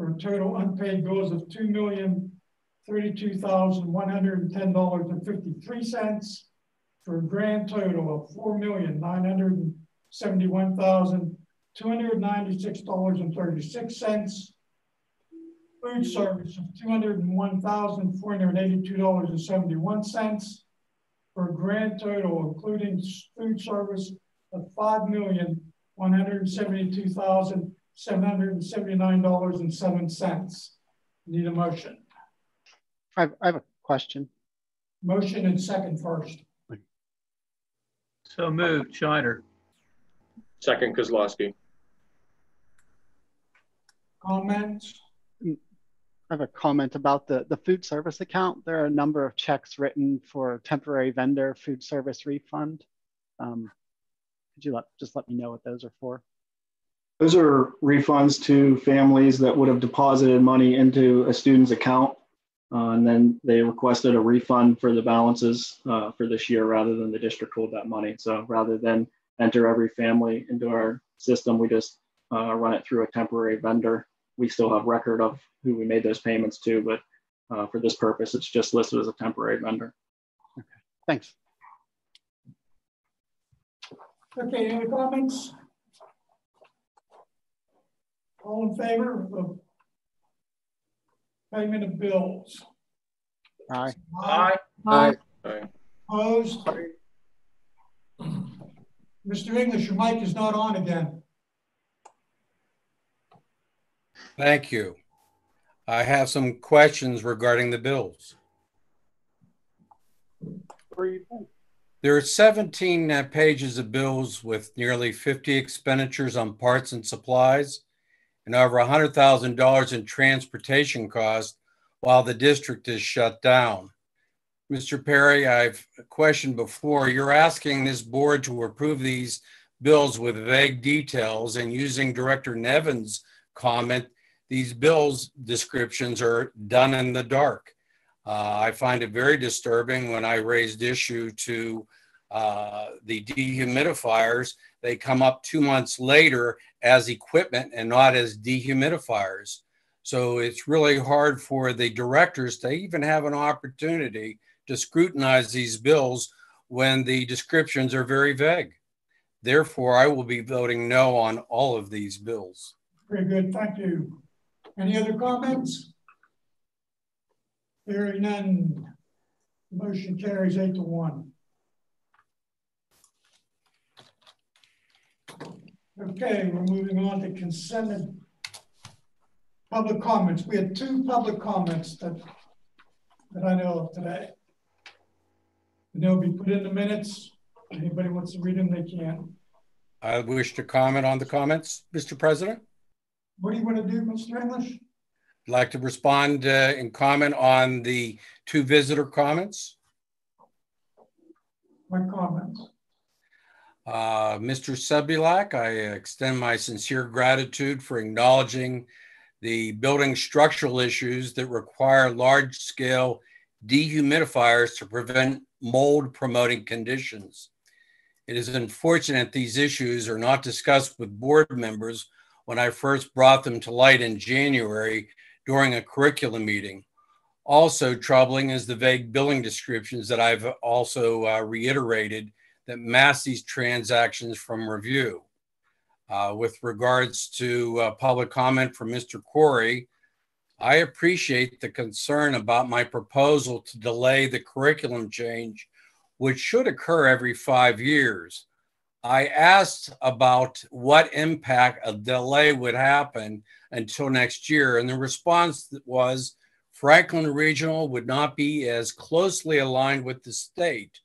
for total unpaid bills of two million thirty-two thousand one hundred and ten dollars and fifty-three cents for a grand total of four million nine hundred and seventy-one thousand two hundred ninety-six dollars and thirty-six cents. Food service of two hundred and one thousand four hundred eighty-two dollars and seventy-one cents for a grand total, including food service of five million one hundred seventy-two thousand seven hundred seventy-nine dollars and seven cents. Need a motion. I have, I have a question. Motion and second first. So moved, Shiner. Second, Kozlowski. Comments? I have a comment about the, the food service account. There are a number of checks written for temporary vendor food service refund. Um, could you let, just let me know what those are for? Those are refunds to families that would have deposited money into a student's account. Uh, and then they requested a refund for the balances uh, for this year rather than the district hold that money. So rather than enter every family into our system, we just uh, run it through a temporary vendor. We still have record of who we made those payments to, but uh, for this purpose, it's just listed as a temporary vendor. Okay, thanks. Okay, any comments? All in favor of payment of bills? Aye. Aye. Aye. Aye. Opposed? Mr. English, your mic is not on again. Thank you. I have some questions regarding the bills. There are 17 uh, pages of bills with nearly 50 expenditures on parts and supplies and over $100,000 in transportation costs while the district is shut down. Mr. Perry, I've questioned before. You're asking this board to approve these bills with vague details and using Director Nevin's comment, these bills descriptions are done in the dark. Uh, I find it very disturbing when I raised issue to uh, the dehumidifiers. They come up two months later as equipment and not as dehumidifiers. So it's really hard for the directors to even have an opportunity to scrutinize these bills when the descriptions are very vague. Therefore, I will be voting no on all of these bills. Very good, thank you. Any other comments? Hearing none. Motion carries eight to one. Okay, we're moving on to consent and public comments. We had two public comments that, that I know of today. And they'll be put in the minutes. Anybody wants to read them, they can. I wish to comment on the comments, Mr. President. What do you want to do, Mr. English? I'd like to respond uh, and comment on the two visitor comments. My comments. Uh, Mr. Sebulak, I extend my sincere gratitude for acknowledging the building structural issues that require large scale dehumidifiers to prevent mold promoting conditions. It is unfortunate these issues are not discussed with board members when I first brought them to light in January during a curriculum meeting. Also troubling is the vague billing descriptions that I've also uh, reiterated that mask these transactions from review. Uh, with regards to uh, public comment from Mr. Corey, I appreciate the concern about my proposal to delay the curriculum change, which should occur every five years. I asked about what impact a delay would happen until next year, and the response was Franklin Regional would not be as closely aligned with the state,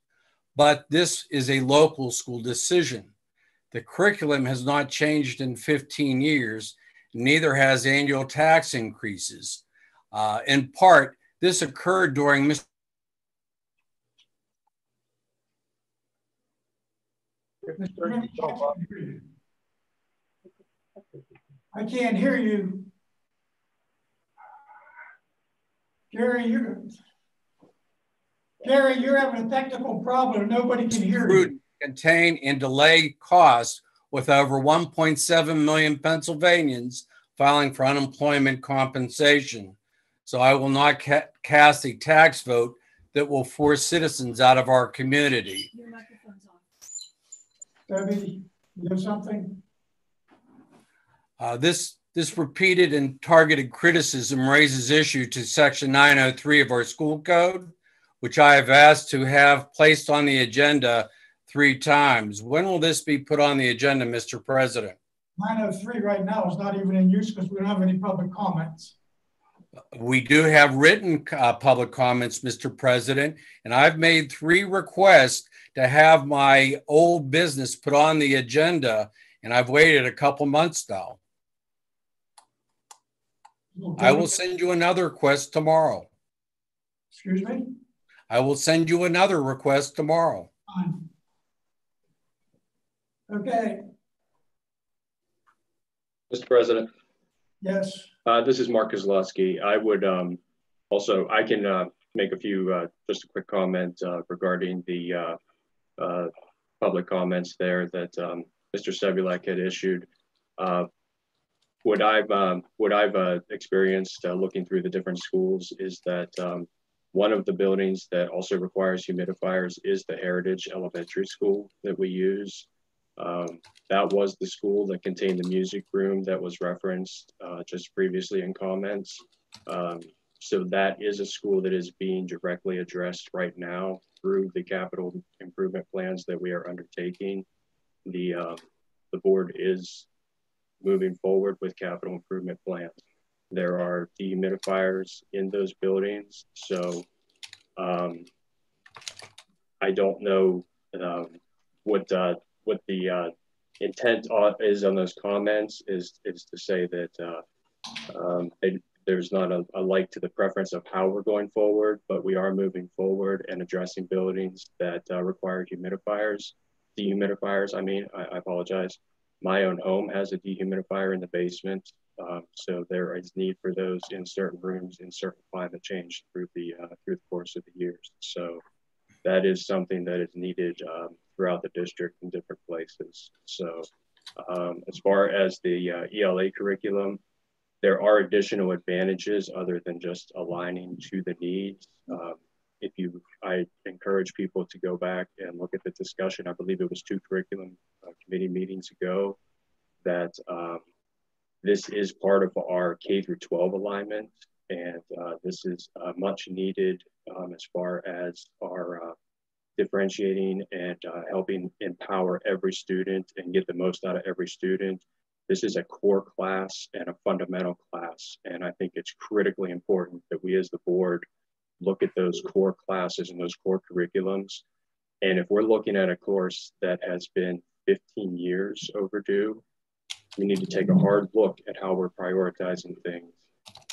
but this is a local school decision. The curriculum has not changed in 15 years, neither has annual tax increases. Uh, in part, this occurred during Mr. I can't hear you. Gary, you're Gary, you're having a technical problem. Nobody can hear you. Contain and delay costs with over 1.7 million Pennsylvanians filing for unemployment compensation. So I will not ca cast a tax vote that will force citizens out of our community. Your microphone's on. Debbie, you have something? Uh, this this repeated and targeted criticism raises issue to Section 903 of our school code, which I have asked to have placed on the agenda three times. When will this be put on the agenda, Mr. President? 903 right now is not even in use because we don't have any public comments. We do have written uh, public comments, Mr. President, and I've made three requests to have my old business put on the agenda, and I've waited a couple months now. I will send you another request tomorrow. Excuse me? I will send you another request tomorrow. Okay, Mr. President, yes. uh, this is Mark Kozlowski. I would um, also, I can uh, make a few, uh, just a quick comment uh, regarding the uh, uh, public comments there that um, Mr. Sebulak had issued. Uh, what I've um, what I've uh, experienced uh, looking through the different schools is that um, one of the buildings that also requires humidifiers is the Heritage Elementary School that we use. Um, that was the school that contained the music room that was referenced uh, just previously in comments. Um, so that is a school that is being directly addressed right now through the capital improvement plans that we are undertaking. The uh, the board is moving forward with capital improvement plans. There are dehumidifiers in those buildings, so um, I don't know um, what uh, what the uh, intent is on those comments is is to say that uh, um, they, there's not a, a, like to the preference of how we're going forward, but we are moving forward and addressing buildings that uh, require humidifiers, dehumidifiers. I mean, I, I, apologize. My own home has a dehumidifier in the basement, um, so there is need for those in certain rooms in certain climate change through the uh, through the course of the years. So that is something that is needed um, throughout the district in different places. So um, as far as the uh, ELA curriculum, there are additional advantages other than just aligning to the needs. Um, if you, I encourage people to go back and look at the discussion. I believe it was two curriculum uh, committee meetings ago that um, this is part of our K through 12 alignment, and uh, this is uh, much needed um, as far as our uh, differentiating and uh, helping empower every student and get the most out of every student. This is a core class and a fundamental class, and I think it's critically important that we as the board look at those core classes and those core curriculums. And if we're looking at a course that has been 15 years overdue, we need to take a hard look at how we're prioritizing things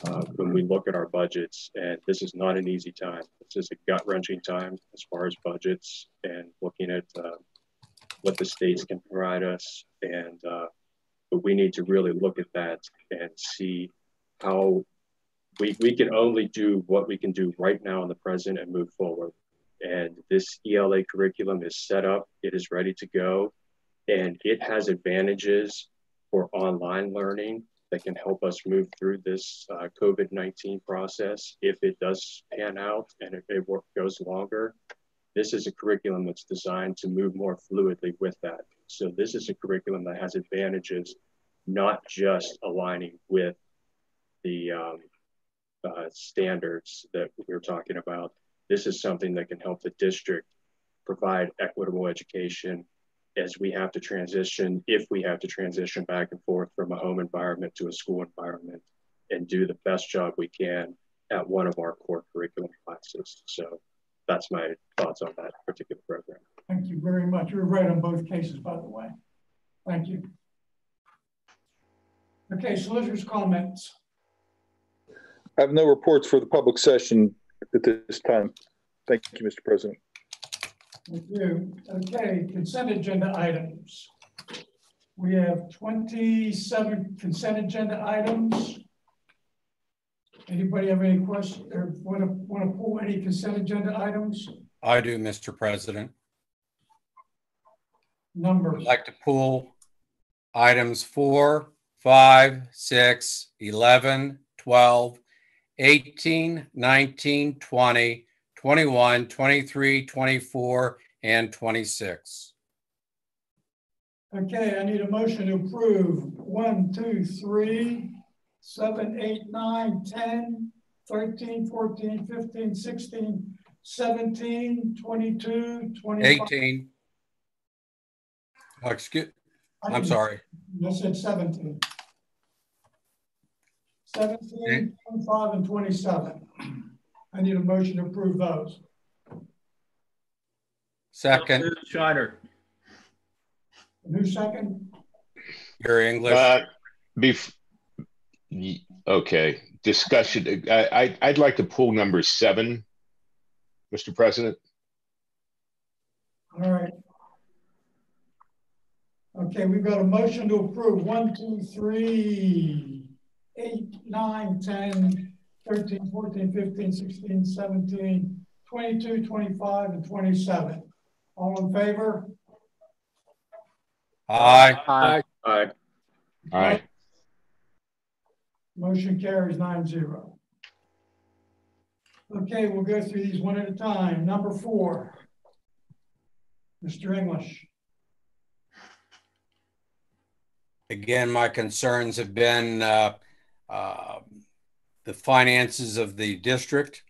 uh, when we look at our budgets. And this is not an easy time. This is a gut wrenching time as far as budgets and looking at uh, what the states can provide us. And uh, but we need to really look at that and see how we, we can only do what we can do right now in the present and move forward. And this ELA curriculum is set up, it is ready to go, and it has advantages for online learning that can help us move through this uh, COVID 19 process. If it does pan out and if it goes longer, this is a curriculum that's designed to move more fluidly with that. So, this is a curriculum that has advantages, not just aligning with the um, uh, standards that we are talking about. This is something that can help the district provide equitable education as we have to transition, if we have to transition back and forth from a home environment to a school environment and do the best job we can at one of our core curriculum classes. So that's my thoughts on that particular program. Thank you very much. You're right on both cases, by the way. Thank you. Okay, solicitors' comments. I have no reports for the public session at this time. Thank you, Mr. President. Thank you. Okay, consent agenda items. We have 27 consent agenda items. Anybody have any questions or want to want to pull any consent agenda items? I do, Mr. President. Numbers. I'd like to pull items four, five, six, 11, 12, 18, 19, 20, 21, 23, 24, and 26. Okay, I need a motion to approve one, two, three, seven, eight, nine, 10, 13, 14, 15, 16, 17, 22, 25. 18. Oh, excuse, I'm sorry. I said 17. 17, 25, and 27. I need a motion to approve those. Second. Shiner. Who second? Your English. Uh, bef- okay, discussion. I, I, I'd like to pull number seven, Mr. President. All right. Okay, we've got a motion to approve one, two, three, eight, nine, 10, 13, 14, 15, 16, 17, 22, 25, and 27. All in favor? Aye. Aye. Aye. Aye. Motion carries nine zero. Okay, we'll go through these one at a time. Number four. Mr. English. Again, my concerns have been uh, uh, the finances of the district.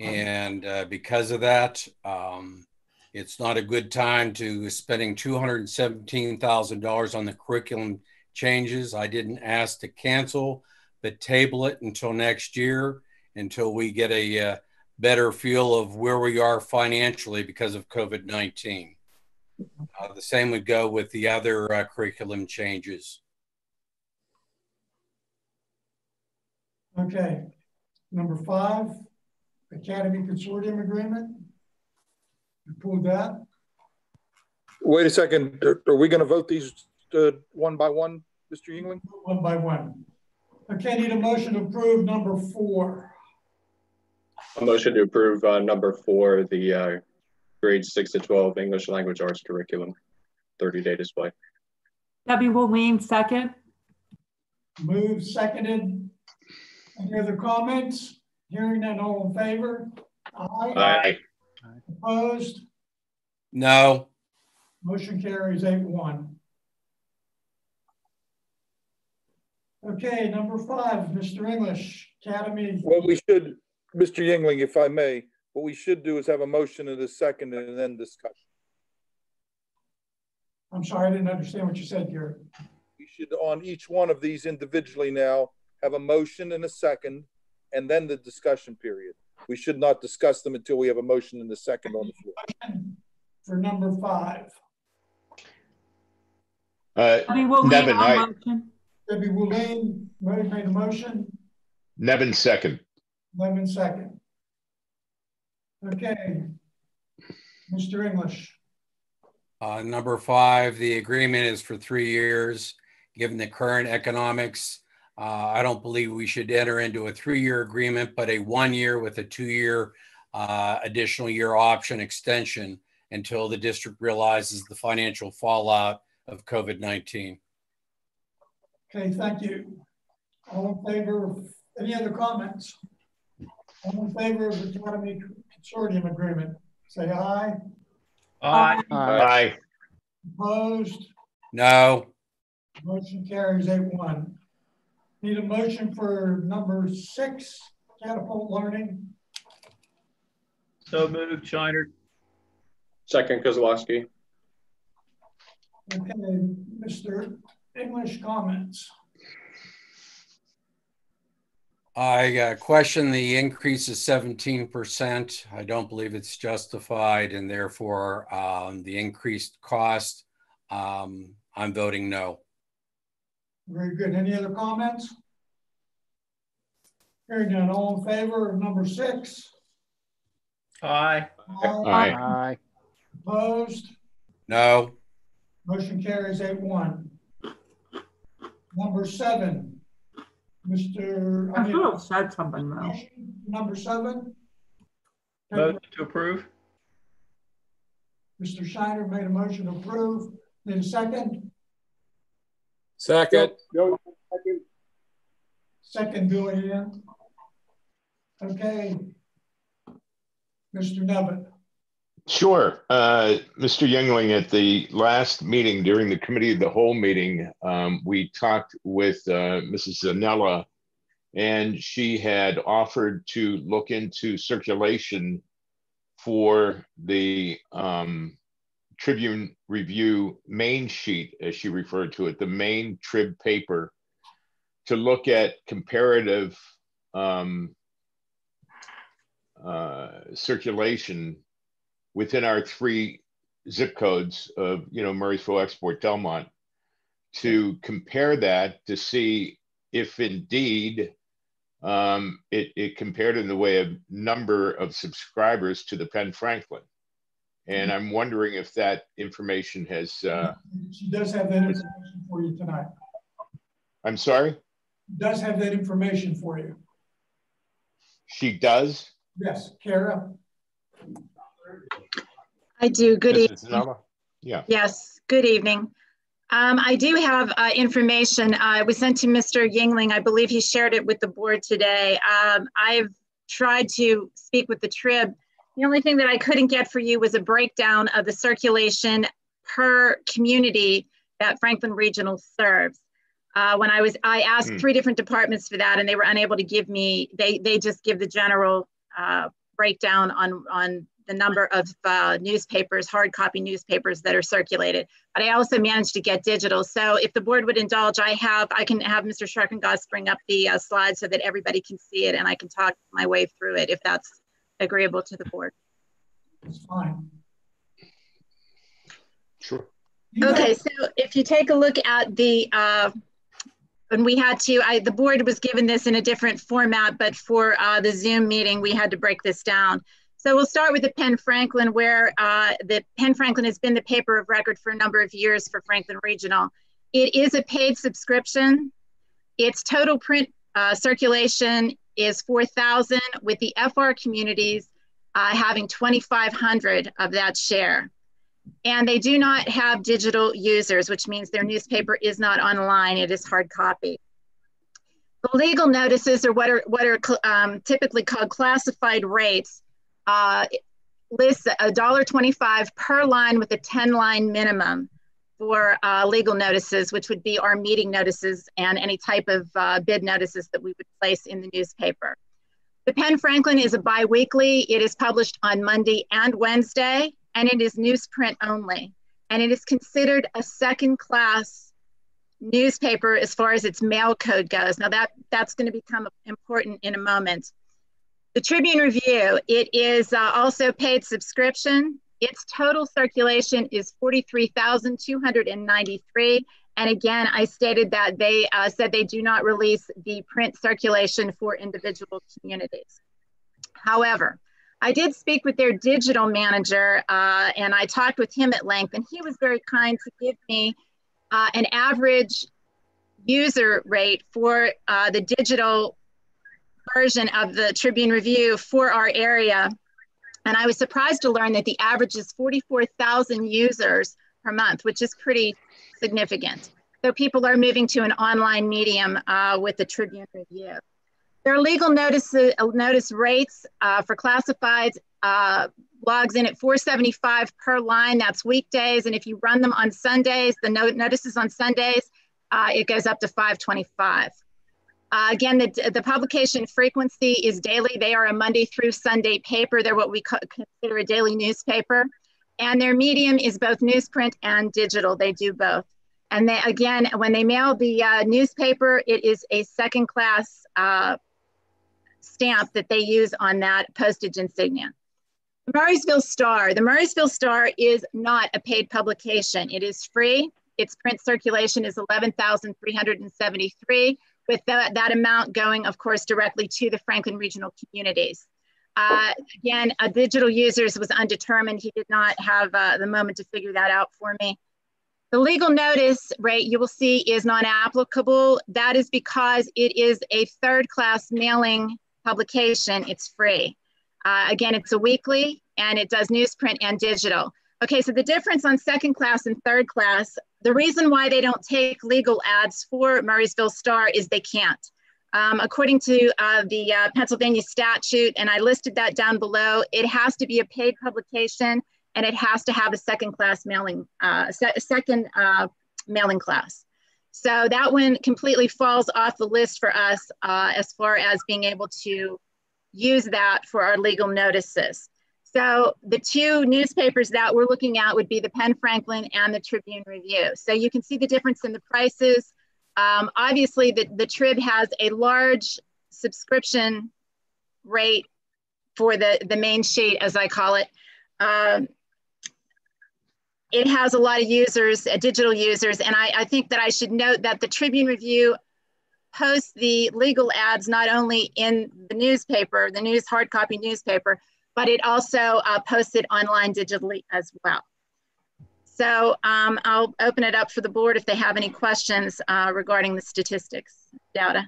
And uh, because of that, um, it's not a good time to spending $217,000 on the curriculum changes. I didn't ask to cancel, but table it until next year until we get a uh, better feel of where we are financially because of COVID 19. Uh, the same would go with the other uh, curriculum changes. Okay. Number five, Academy Consortium Agreement. You pulled that? Wait a second. Are, are we going to vote these uh, one by one, Mr. Yingling? One by one. Okay, need a motion to approve number four. A motion to approve uh, number four, the uh, grade six to 12 English language arts curriculum, 30 day display. Debbie Willeen, second. Move seconded Any other comments? Hearing none, all in favor? Aye. Aye. Opposed? No, Motion carries eight one. Okay, number five, Mr. English, Academy. What we should, Mr. Yingling, if I may, what we should do is have a motion in a second and then discussion. I'm sorry, I didn't understand what you said, Gary. We should, on each one of these individually now, have a motion in a second and then the discussion period. We should not discuss them until we have a motion in a second on the floor. For number five, Uh, Debbie will lead Nevin, I, motion. Debbie Woolene made made a motion, Nevin second. Lemon second. Okay. Mr. English, Uh, number five, the agreement is for three years. Given the current economics, uh, I don't believe we should enter into a three-year agreement, but a one-year with a two-year uh, additional year option extension until the district realizes the financial fallout of COVID-19. okay, thank you. All in favor, of any other comments? All in favor of the Academy Consortium Agreement, say aye. Aye. Aye. Opposed? No, Motion carries eight one. Need a motion for number six, catapult learning. So moved, Shiner. Second, Kozlowski. Okay, Mr. English comments. I uh, question the increase of 17%. I don't believe it's justified and therefore um, the increased cost, um, I'm voting no. Very good. Any other comments? Hearing none, all in favor of number six? Aye. Aye. Aye. Opposed? No, Motion carries eight one. Number seven, Mr. I I should have said something though. Number seven, Motion to approve? Mr. Shiner made a motion to approve. Need a second? Second. Go, second. Second, Billy Ann. Okay. Mr. Nevin. Sure. Uh, Mr. Youngling, at the last meeting during the committee of the whole meeting, um, we talked with uh, Mrs. Zanella, and she had offered to look into circulation for the um, Tribune Review main sheet, as she referred to it, the main Trib paper, to look at comparative um, uh, circulation within our three zip codes of, you know, Murrysville, Export, Delmont, to compare that to see if indeed um, it, it compared in the way of number of subscribers to the Penn Franklin. And I'm wondering if that information has, uh, She does have that information for you tonight. I'm sorry, Does have that information for you. she does? Yes, Kara? I do. Good Mrs. evening. Zanella? Yeah. Yes, good evening. Um, I do have uh, information. Uh, it was sent to Mr. Yingling. I believe he shared it with the board today. Um, I've tried to speak with the TRIB. The only thing that I couldn't get for you was a breakdown of the circulation per community that Franklin Regional serves. Uh, when I was, I asked Hmm. three different departments for that, and they were unable to give me. They they just give the general uh, breakdown on on the number of uh, newspapers, hard copy newspapers that are circulated. But I also managed to get digital. So if the board would indulge, I have I can have Mr. Sharkengoss bring up the uh, slide so that everybody can see it, and I can talk my way through it if that's agreeable to the board. It's fine. Sure. Okay, so if you take a look at the, uh, when we had to, I, the board was given this in a different format, but for uh, the Zoom meeting, we had to break this down. So we'll start with the Penn Franklin, where uh, the Penn Franklin has been the paper of record for a number of years for Franklin Regional. It is a paid subscription. Its total print uh, circulation is 4,000, with the FR communities uh, having 2,500 of that share. And they do not have digital users, which means their newspaper is not online, it is hard copy. The legal notices are what are what are um, typically called classified rates. Uh, lists a dollar twenty-five per line with a ten-line minimum for uh, legal notices, which would be our meeting notices and any type of uh, bid notices that we would place in the newspaper. The Penn Franklin is a biweekly. It is published on Monday and Wednesday, and it is newsprint only. And it is considered a second class newspaper as far as its mail code goes. Now that that's going to become important in a moment. The Tribune Review, it is uh, also paid subscription. Its total circulation is 43,293. And again, I stated that they uh, said they do not release the print circulation for individual communities. However, I did speak with their digital manager uh, and I talked with him at length, and he was very kind to give me uh, an average user rate for uh, the digital version of the Tribune Review for our area. And I was surprised to learn that the average is 44,000 users per month, which is pretty significant. So people are moving to an online medium uh, with the Tribune Review. There are legal notice, uh, notice rates uh, for classifieds, uh, logs in at 475 per line, that's weekdays. And if you run them on Sundays, the no notices on Sundays, uh, it goes up to 525. Uh, again, the, the publication frequency is daily. They are a Monday through Sunday paper. They're what we consider a daily newspaper. And their medium is both newsprint and digital. They do both. And they, again, when they mail the uh, newspaper, it is a second class uh, stamp that they use on that postage insignia. The Murrysville Star. The Murrysville Star is not a paid publication. It is free. Its print circulation is 11,373 with that, that amount going, of course, directly to the Franklin regional communities. Uh, again, a digital users was undetermined. He did not have uh, the moment to figure that out for me. The legal notice rate you will see is non-applicable. That is because it is a third class mailing publication. It's free. Uh, again, it's a weekly and it does newsprint and digital. Okay, so the difference on second class and third class, the reason why they don't take legal ads for Murrysville Star is they can't. Um, according to uh, the uh, Pennsylvania statute, and I listed that down below, it has to be a paid publication and it has to have a second class mailing, uh, se second uh, mailing class. So that one completely falls off the list for us uh, as far as being able to use that for our legal notices. So the two newspapers that we're looking at would be the Penn Franklin and the Tribune Review. So you can see the difference in the prices. Um, obviously, the, the Trib has a large subscription rate for the, the main sheet, as I call it. Um, it has a lot of users, uh, digital users, and I, I think that I should note that the Tribune Review posts the legal ads not only in the newspaper, the news hard copy newspaper, but it also uh, posts it online digitally as well. So um, I'll open it up for the board if they have any questions uh, regarding the statistics data.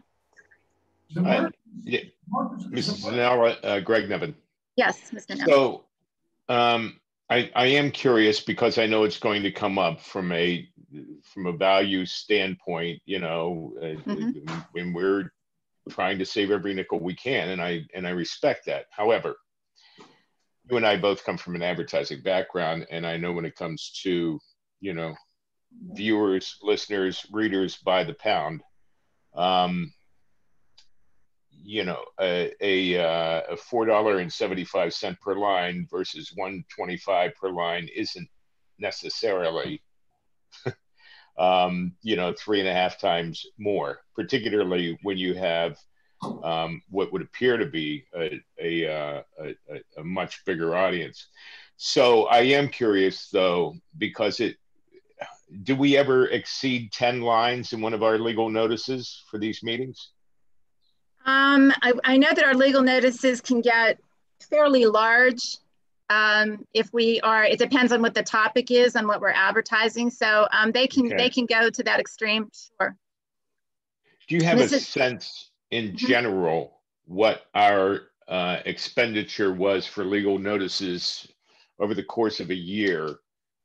Uh, yeah. Mrs. Zanella, uh, Greg Nevin. Yes, Mr. Nevin. So um, I, I am curious because I know it's going to come up from a from a value standpoint, you know, uh, mm-hmm. when we're trying to save every nickel we can, and I and I respect that. However, you and I both come from an advertising background, and I know when it comes to you know viewers, listeners, readers by the pound, um, you know, a a, uh, a four dollar and seventy five cent per line versus one twenty five per line isn't necessarily um, you know, three and a half times more, particularly when you have um, what would appear to be a, a, uh, a, a, much bigger audience. So I am curious though, because it, do we ever exceed 10 lines in one of our legal notices for these meetings? Um, I, I know that our legal notices can get fairly large um, if we are it depends on what the topic is and what we're advertising so um, they can okay. they can go to that extreme sure do you have a sense in mm-hmm. general what our uh, expenditure was for legal notices over the course of a year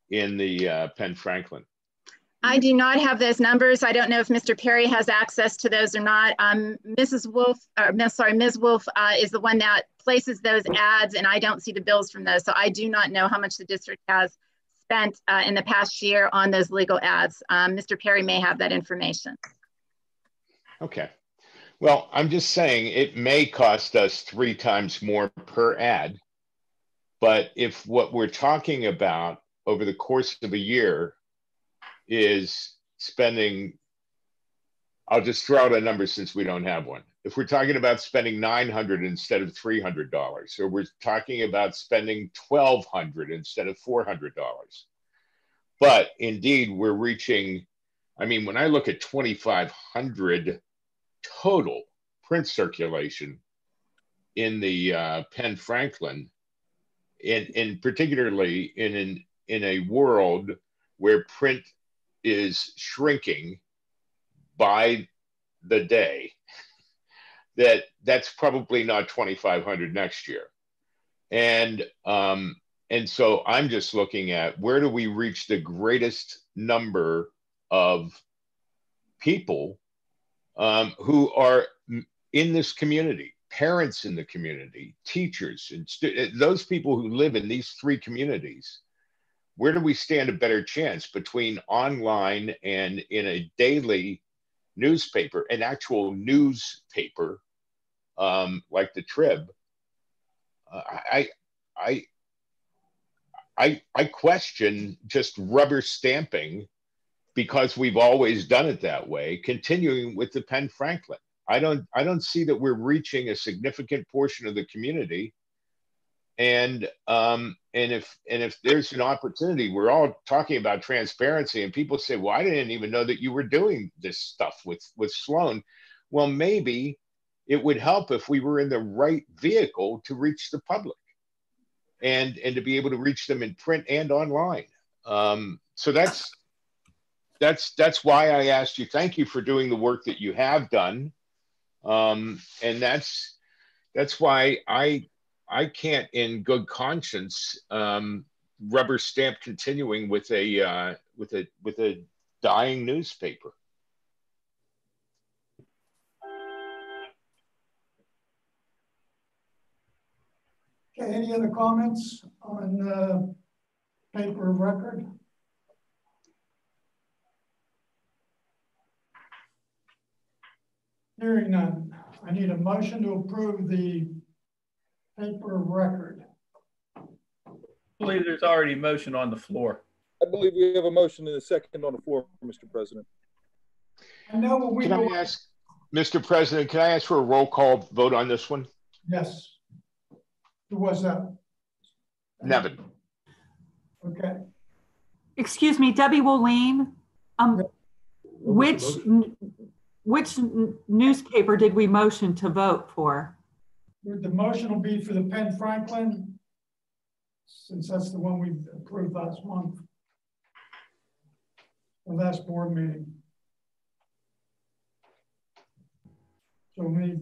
in the uh, penn franklin I do not have those numbers. I don't know if Mr. Perry has access to those or not. Um, Mrs. Wolf, or sorry, Ms. Wolf uh, is the one that places those ads and I don't see the bills from those. So I do not know how much the district has spent uh, in the past year on those legal ads. Um, Mr. Perry may have that information. Okay. Well, I'm just saying it may cost us three times more per ad. But if what we're talking about over the course of a year is spending, I'll just throw out a number since we don't have one. If we're talking about spending 900 instead of $300, or we're talking about spending 1200 instead of $400. But indeed, we're reaching, I mean, when I look at 2,500 total print circulation in the uh, Penn Franklin, in, in particularly in an, in a world where print is shrinking by the day, that that's probably not 2,500 next year. And um, and so I'm just looking at where do we reach the greatest number of people um, who are in this community, parents in the community, teachers, and stu- those people who live in these three communities. Where do we stand a better chance between online and in a daily newspaper, an actual newspaper um, like the Trib? Uh, I, I, I, I question just rubber stamping because we've always done it that way, continuing with the Penn Franklin. I don't I don't see that we're reaching a significant portion of the community. And um, and if and if there's an opportunity, we're all talking about transparency, and people say, "Well, I didn't even know that you were doing this stuff with with Sloan." Well, maybe it would help if we were in the right vehicle to reach the public, and and to be able to reach them in print and online. Um, so that's that's that's why I asked you. Thank you for doing the work that you have done, um, and that's that's why I I can't, in good conscience, um, rubber stamp continuing with a uh, with a with a dying newspaper. Okay, any other comments on uh, paper of record? Hearing none, I need a motion to approve the paper record. I believe there's already a motion on the floor. I believe we have a motion and a second on the floor, Mr. President. I know when we Can I ask, Mr. President, can I ask for a roll call vote on this one? yes. Who was that? Nevin. Okay, Excuse me, Debbie Woleen. Um, which, which n- newspaper did we motion to vote for? the motion will be for the Penn Franklin, since that's the one we approved last month. The last board meeting. So we,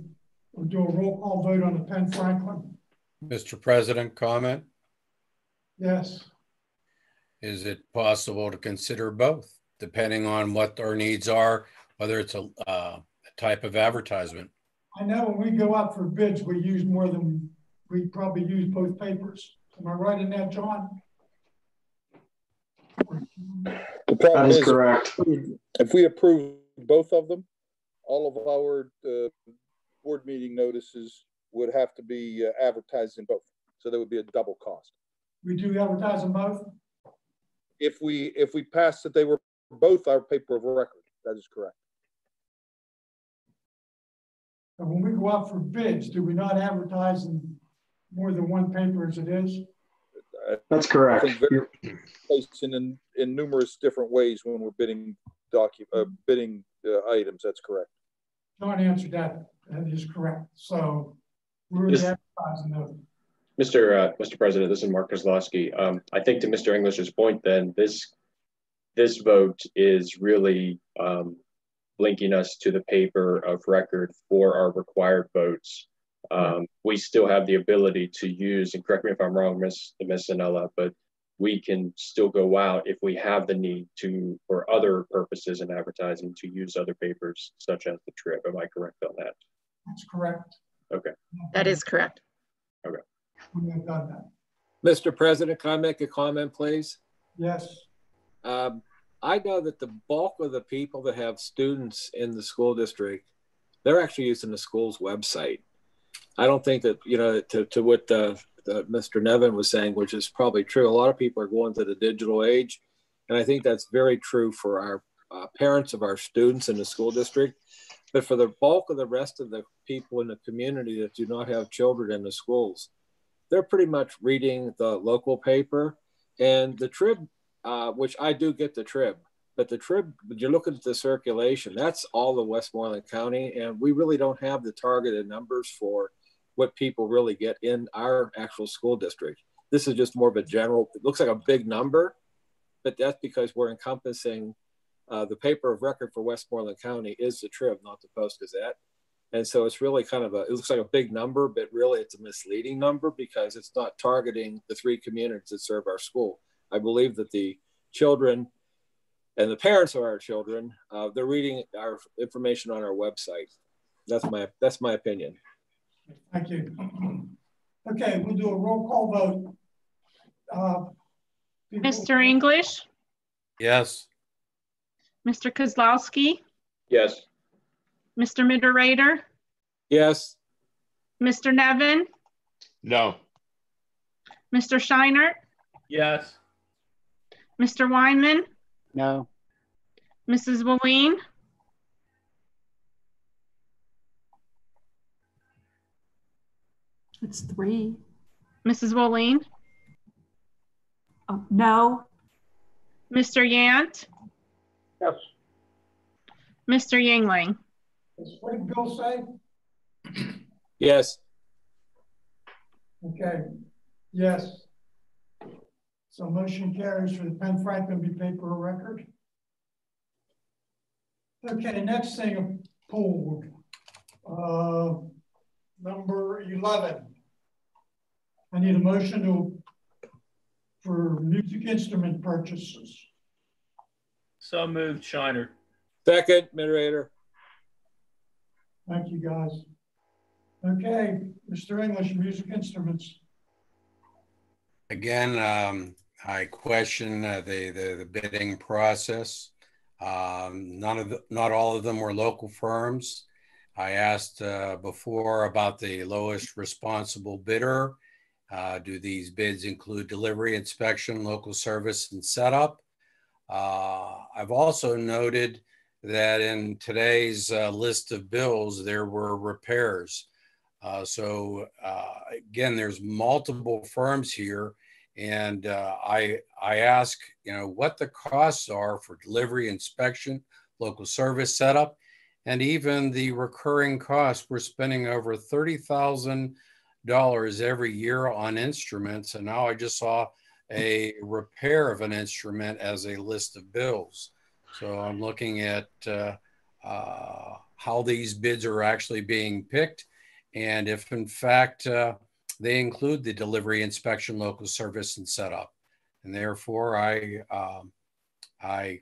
we'll do a roll call vote on the Penn Franklin. Mr. President, comment? Yes, Is it possible to consider both, depending on what our needs are, whether it's a, uh, a type of advertisement? I know when we go out for bids, we use more than, we probably use both papers. Am I right in that, John? The problem That is is, correct. if we approve both of them, all of our uh, board meeting notices would have to be uh, advertised in both. So there would be a double cost. We do advertise them both? If we, if we pass that they were both our paper of record, that is correct. And when we go out for bids, do we not advertise in more than one paper as it is? That's correct. I Placed in, in, in numerous different ways when we're bidding docu, uh, bidding uh, items, that's correct. John answered that, that is correct. So we're Yes. advertising those. Mr. Uh, Mr. President, this is Mark Kozlowski. Um, I think to Mr. English's point, then this this vote is really um, linking us to the paper of record for our required votes. Um, we still have the ability to use, and correct me if I'm wrong, Ms. Miss Anella, but we can still go out if we have the need to, for other purposes in advertising, to use other papers such as the Trib. Am I correct on that? That's correct. Okay. That is correct. Okay. We have done that. Mr. President, can I make a comment, please? Yes. Um, I know that the bulk of the people that have students in the school district, they're actually using the school's website. I don't think that, you know, to, to what uh, the, Mr. Nevin was saying, which is probably true, a lot of people are going to the digital age. And I think that's very true for our uh, parents of our students in the school district. But for the bulk of the rest of the people in the community that do not have children in the schools, they're pretty much reading the local paper and the trib, uh, which I do get the trib, but the trib, you're looking at the circulation, that's all of Westmoreland County. And we really don't have the targeted numbers for what people really get in our actual school district. This is just more of a general, it looks like a big number, but that's because we're encompassing uh, the paper of record for Westmoreland County is the Trib, not the Post Gazette. And so it's really kind of a, it looks like a big number, but really it's a misleading number because it's not targeting the three communities that serve our school. I believe that the children and the parents of our children, uh, they're reading our information on our website. That's my, that's my opinion. Thank you. Okay, we'll do a roll call vote. Uh, Mr. English, Yes. Mr. Kozlowski, Yes. Mr. Moderator, Yes. Mr. Nevin, No. Mr. Shiner, Yes. Mr. Weinman, No. Mrs. Willeen, It's three. Mrs. Willeen, Oh, no. Mr. Yant, Yes. Mr. Yingling. What did Bill say? Yes. Okay, yes. So motion carries for the Penn Franklin be paper of record. Okay, next thing, pulled. Uh, number eleven. I need a motion to, for music instrument purchases. So moved, Shiner. Second, moderator. Thank you, guys. Okay, Mr. English, music instruments. Again, um, I question uh, the, the, the bidding process. Um, none of the, not all of them were local firms. I asked uh, before about the lowest responsible bidder. Uh, do these bids include delivery, inspection, local service, and setup? Uh, I've also noted that in today's uh, list of bills, there were repairs. Uh, so again, there's multiple firms here, and uh, I I ask you know what the costs are for delivery, inspection, local service setup, and even the recurring costs. We're spending over thirty thousand dollars every year on instruments, and now I just saw a repair of an instrument as a list of bills. So I'm looking at uh, uh, how these bids are actually being picked and if in fact uh, they include the delivery, inspection, local service, and setup. And therefore, I, um, I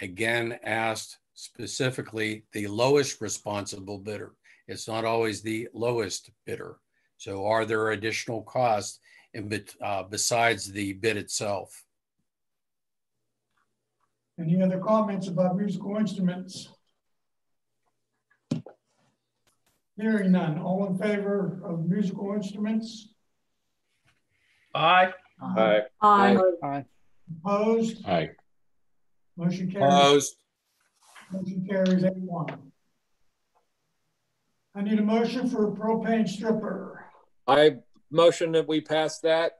again asked specifically the lowest responsible bidder. It's not always the lowest bidder. So are there additional costs in, uh, besides the bid itself? Any other comments about musical instruments? Hearing none. All in favor of musical instruments? Aye. Aye. Aye. Aye. Opposed? Aye. Motion carries. Opposed. Motion carries eight one. I need a motion for a propane stripper. I motion that we pass that.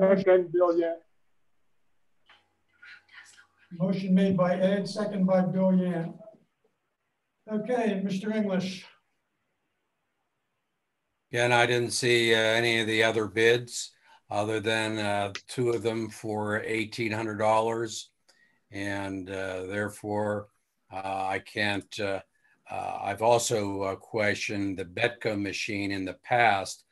Second, Bill Yant. Motion made by Ed, second by Bill Yant. Okay, Mr. English. Again, I didn't see uh, any of the other bids other than uh, two of them for $1,800. And uh, therefore, uh, I can't, uh, uh, I've also questioned the Betco machine in the past.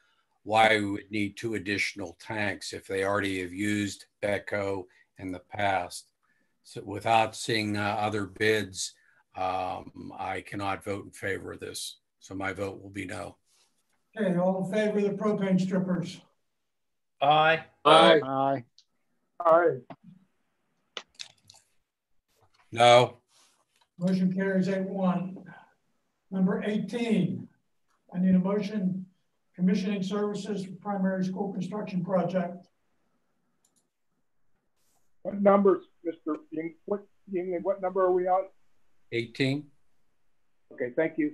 why we would need two additional tanks if they already have used Betco in the past. So without seeing other bids, um, I cannot vote in favor of this. So my vote will be no. Okay, all in favor of the propane strippers? Aye. Aye. Aye. Aye. No. Motion carries eight one. Number eighteen, I need a motion commissioning services for primary school construction project. What numbers, Mr. Ying, what, Ying, what number are we on? 18. Okay, thank you.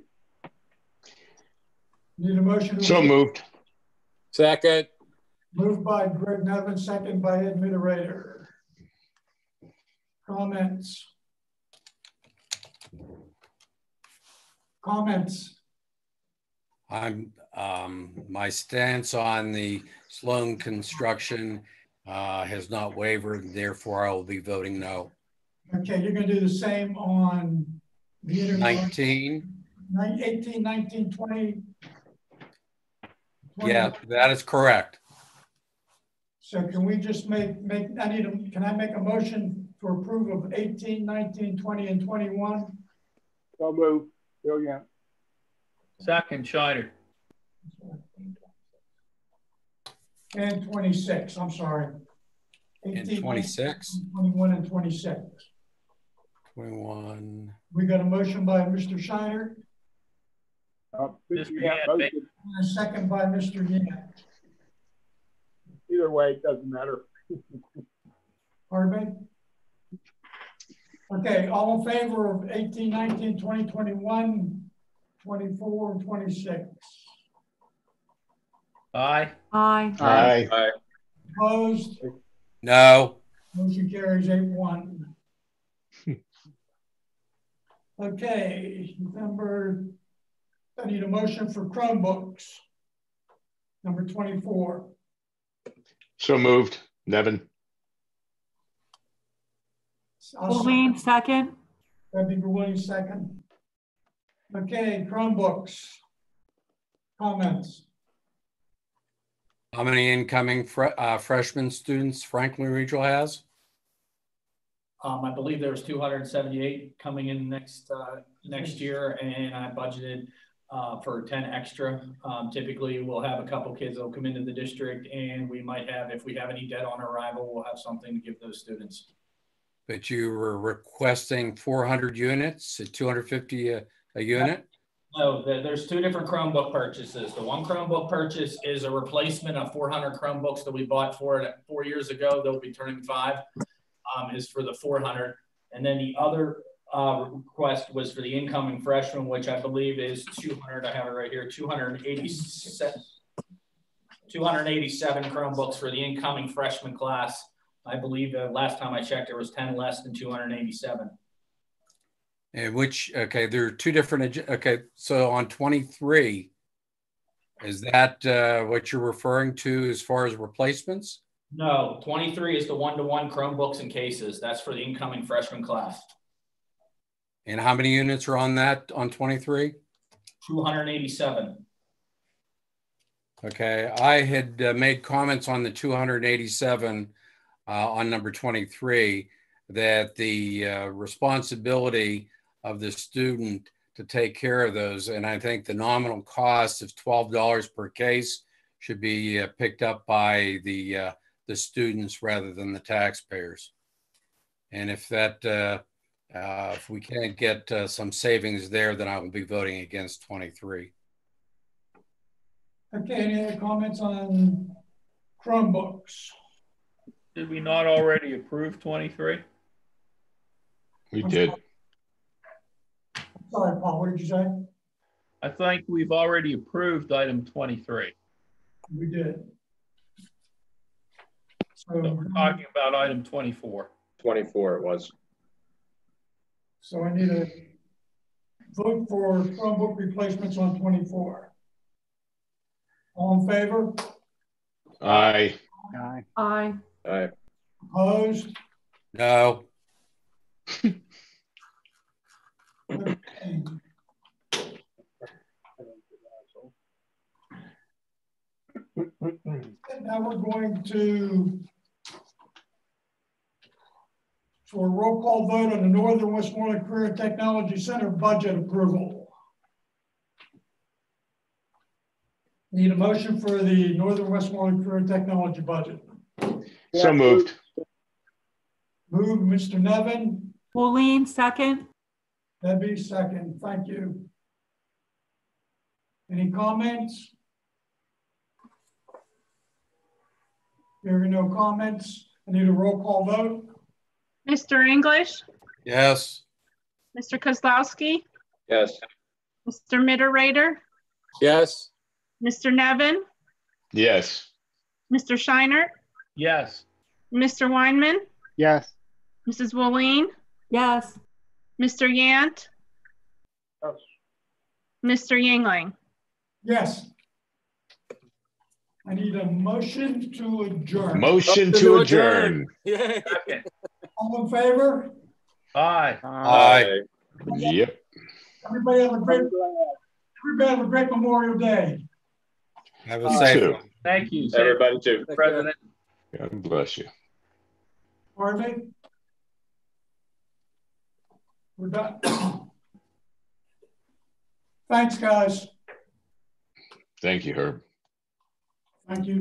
Need a motion? to- So moved. Second. Moved by Greg Nevin, second by Ed Mitterotor. Comments? Comments? I'm, um, my stance on the Sloan construction, uh, has not wavered, therefore I will be voting no. Okay, you're gonna do the same on the inter. 19, 18, 19, 20. 20. yeah, that is correct. So can we just make, make, I need a, can I make a motion for approval of 18, 19, 20, and 21? So move, Bill Yant. Second, Shiner. And 26, I'm sorry. And 26, 21 and 26. 21. We got a motion by Mr. Shiner Uh, Mr. Mr. Yant Yant, motion. and a second by Mr. Yant. Either way, it doesn't matter. Pardon me? Okay, all in favor of 18, 19, 20, 21, 24, and 26? Aye. Aye. Aye. Aye. Opposed? No. Motion carries eight one. Okay, number, I need a motion for Chromebooks. Number twenty-four. So moved. Nevin. I'll second. Debbie Williams, second. Okay, Chromebooks. Comments? How many incoming fre- uh, freshman students Franklin Regional has? Um, I believe there was two hundred and seventy-eight coming in next, uh, next year, and I budgeted, uh, for ten extra. Um, typically, we'll have a couple kids that'll come into the district, and we might have, if we have any debt on arrival, we'll have something to give those students. But you were requesting 400 units at 250 a, a unit? No, there- there's two different Chromebook purchases. The one Chromebook purchase is a replacement of four hundred Chromebooks that we bought for it four years ago. They'll be turning five. Um, is for the four hundred. And then the other uh, request was for the incoming freshman, which I believe is two hundred. I have it right here, two hundred and eighty-seven. Two hundred and eighty-seven Chromebooks for the incoming freshman class. I believe uh, last time I checked, there was ten less than two hundred and eighty-seven. And which, okay, there are two different, okay, so on 23, is that uh, what you're referring to as far as replacements? No, 23 is the one-to-one Chromebooks and cases. That's for the incoming freshman class. And how many units are on that on 23? 287. Okay, I had uh, made comments on the 287 uh, on number 23 that the uh, responsibility of the student to take care of those, and I think the nominal cost of $12 per case should be uh, picked up by the uh, the students rather than the taxpayers. And if that uh, uh, if we can't get uh, some savings there, then I will be voting against 23. Okay, any other comments on Chromebooks? Did we not already approve 23? We did. Sorry, Paul, what did you say? I think we've already approved item 23. We did. So we're talking about item 24. 24 it was. So I need a vote for Chromebook replacements on twenty-four. All in favor? Aye. Aye. Aye. Aye. Opposed? No. Okay. Now we're going to, for a roll call vote on the Northern Westmoreland Career Technology Center budget approval. Need a motion for the Northern Westmoreland Career Technology budget. So moved. Move, Mr. Nevin. Pauline, second. Debbie, second. Thank you. Any comments? Hearing no comments, I need a roll call vote. Mr. English, Yes. Mr. Kozlowski, Yes. Mr. Mitterrader, Yes. Mr. Nevin, Yes. Mr. Shiner, Yes. Mr. Weinman, Yes. Mrs. Woleen, Yes. Mr. Yant, Yes. Mr. Yingling. Yes. I need a motion to adjourn. Motion to adjourn. Yay. All in favor? Aye. Aye. Yep. Everybody have a great, everybody have a great Memorial Day. Have You a safe too. one. Thank you. Everybody too. President. God bless you. Harvey? We're done. Thanks, guys. Thank you, Herb. Thank you.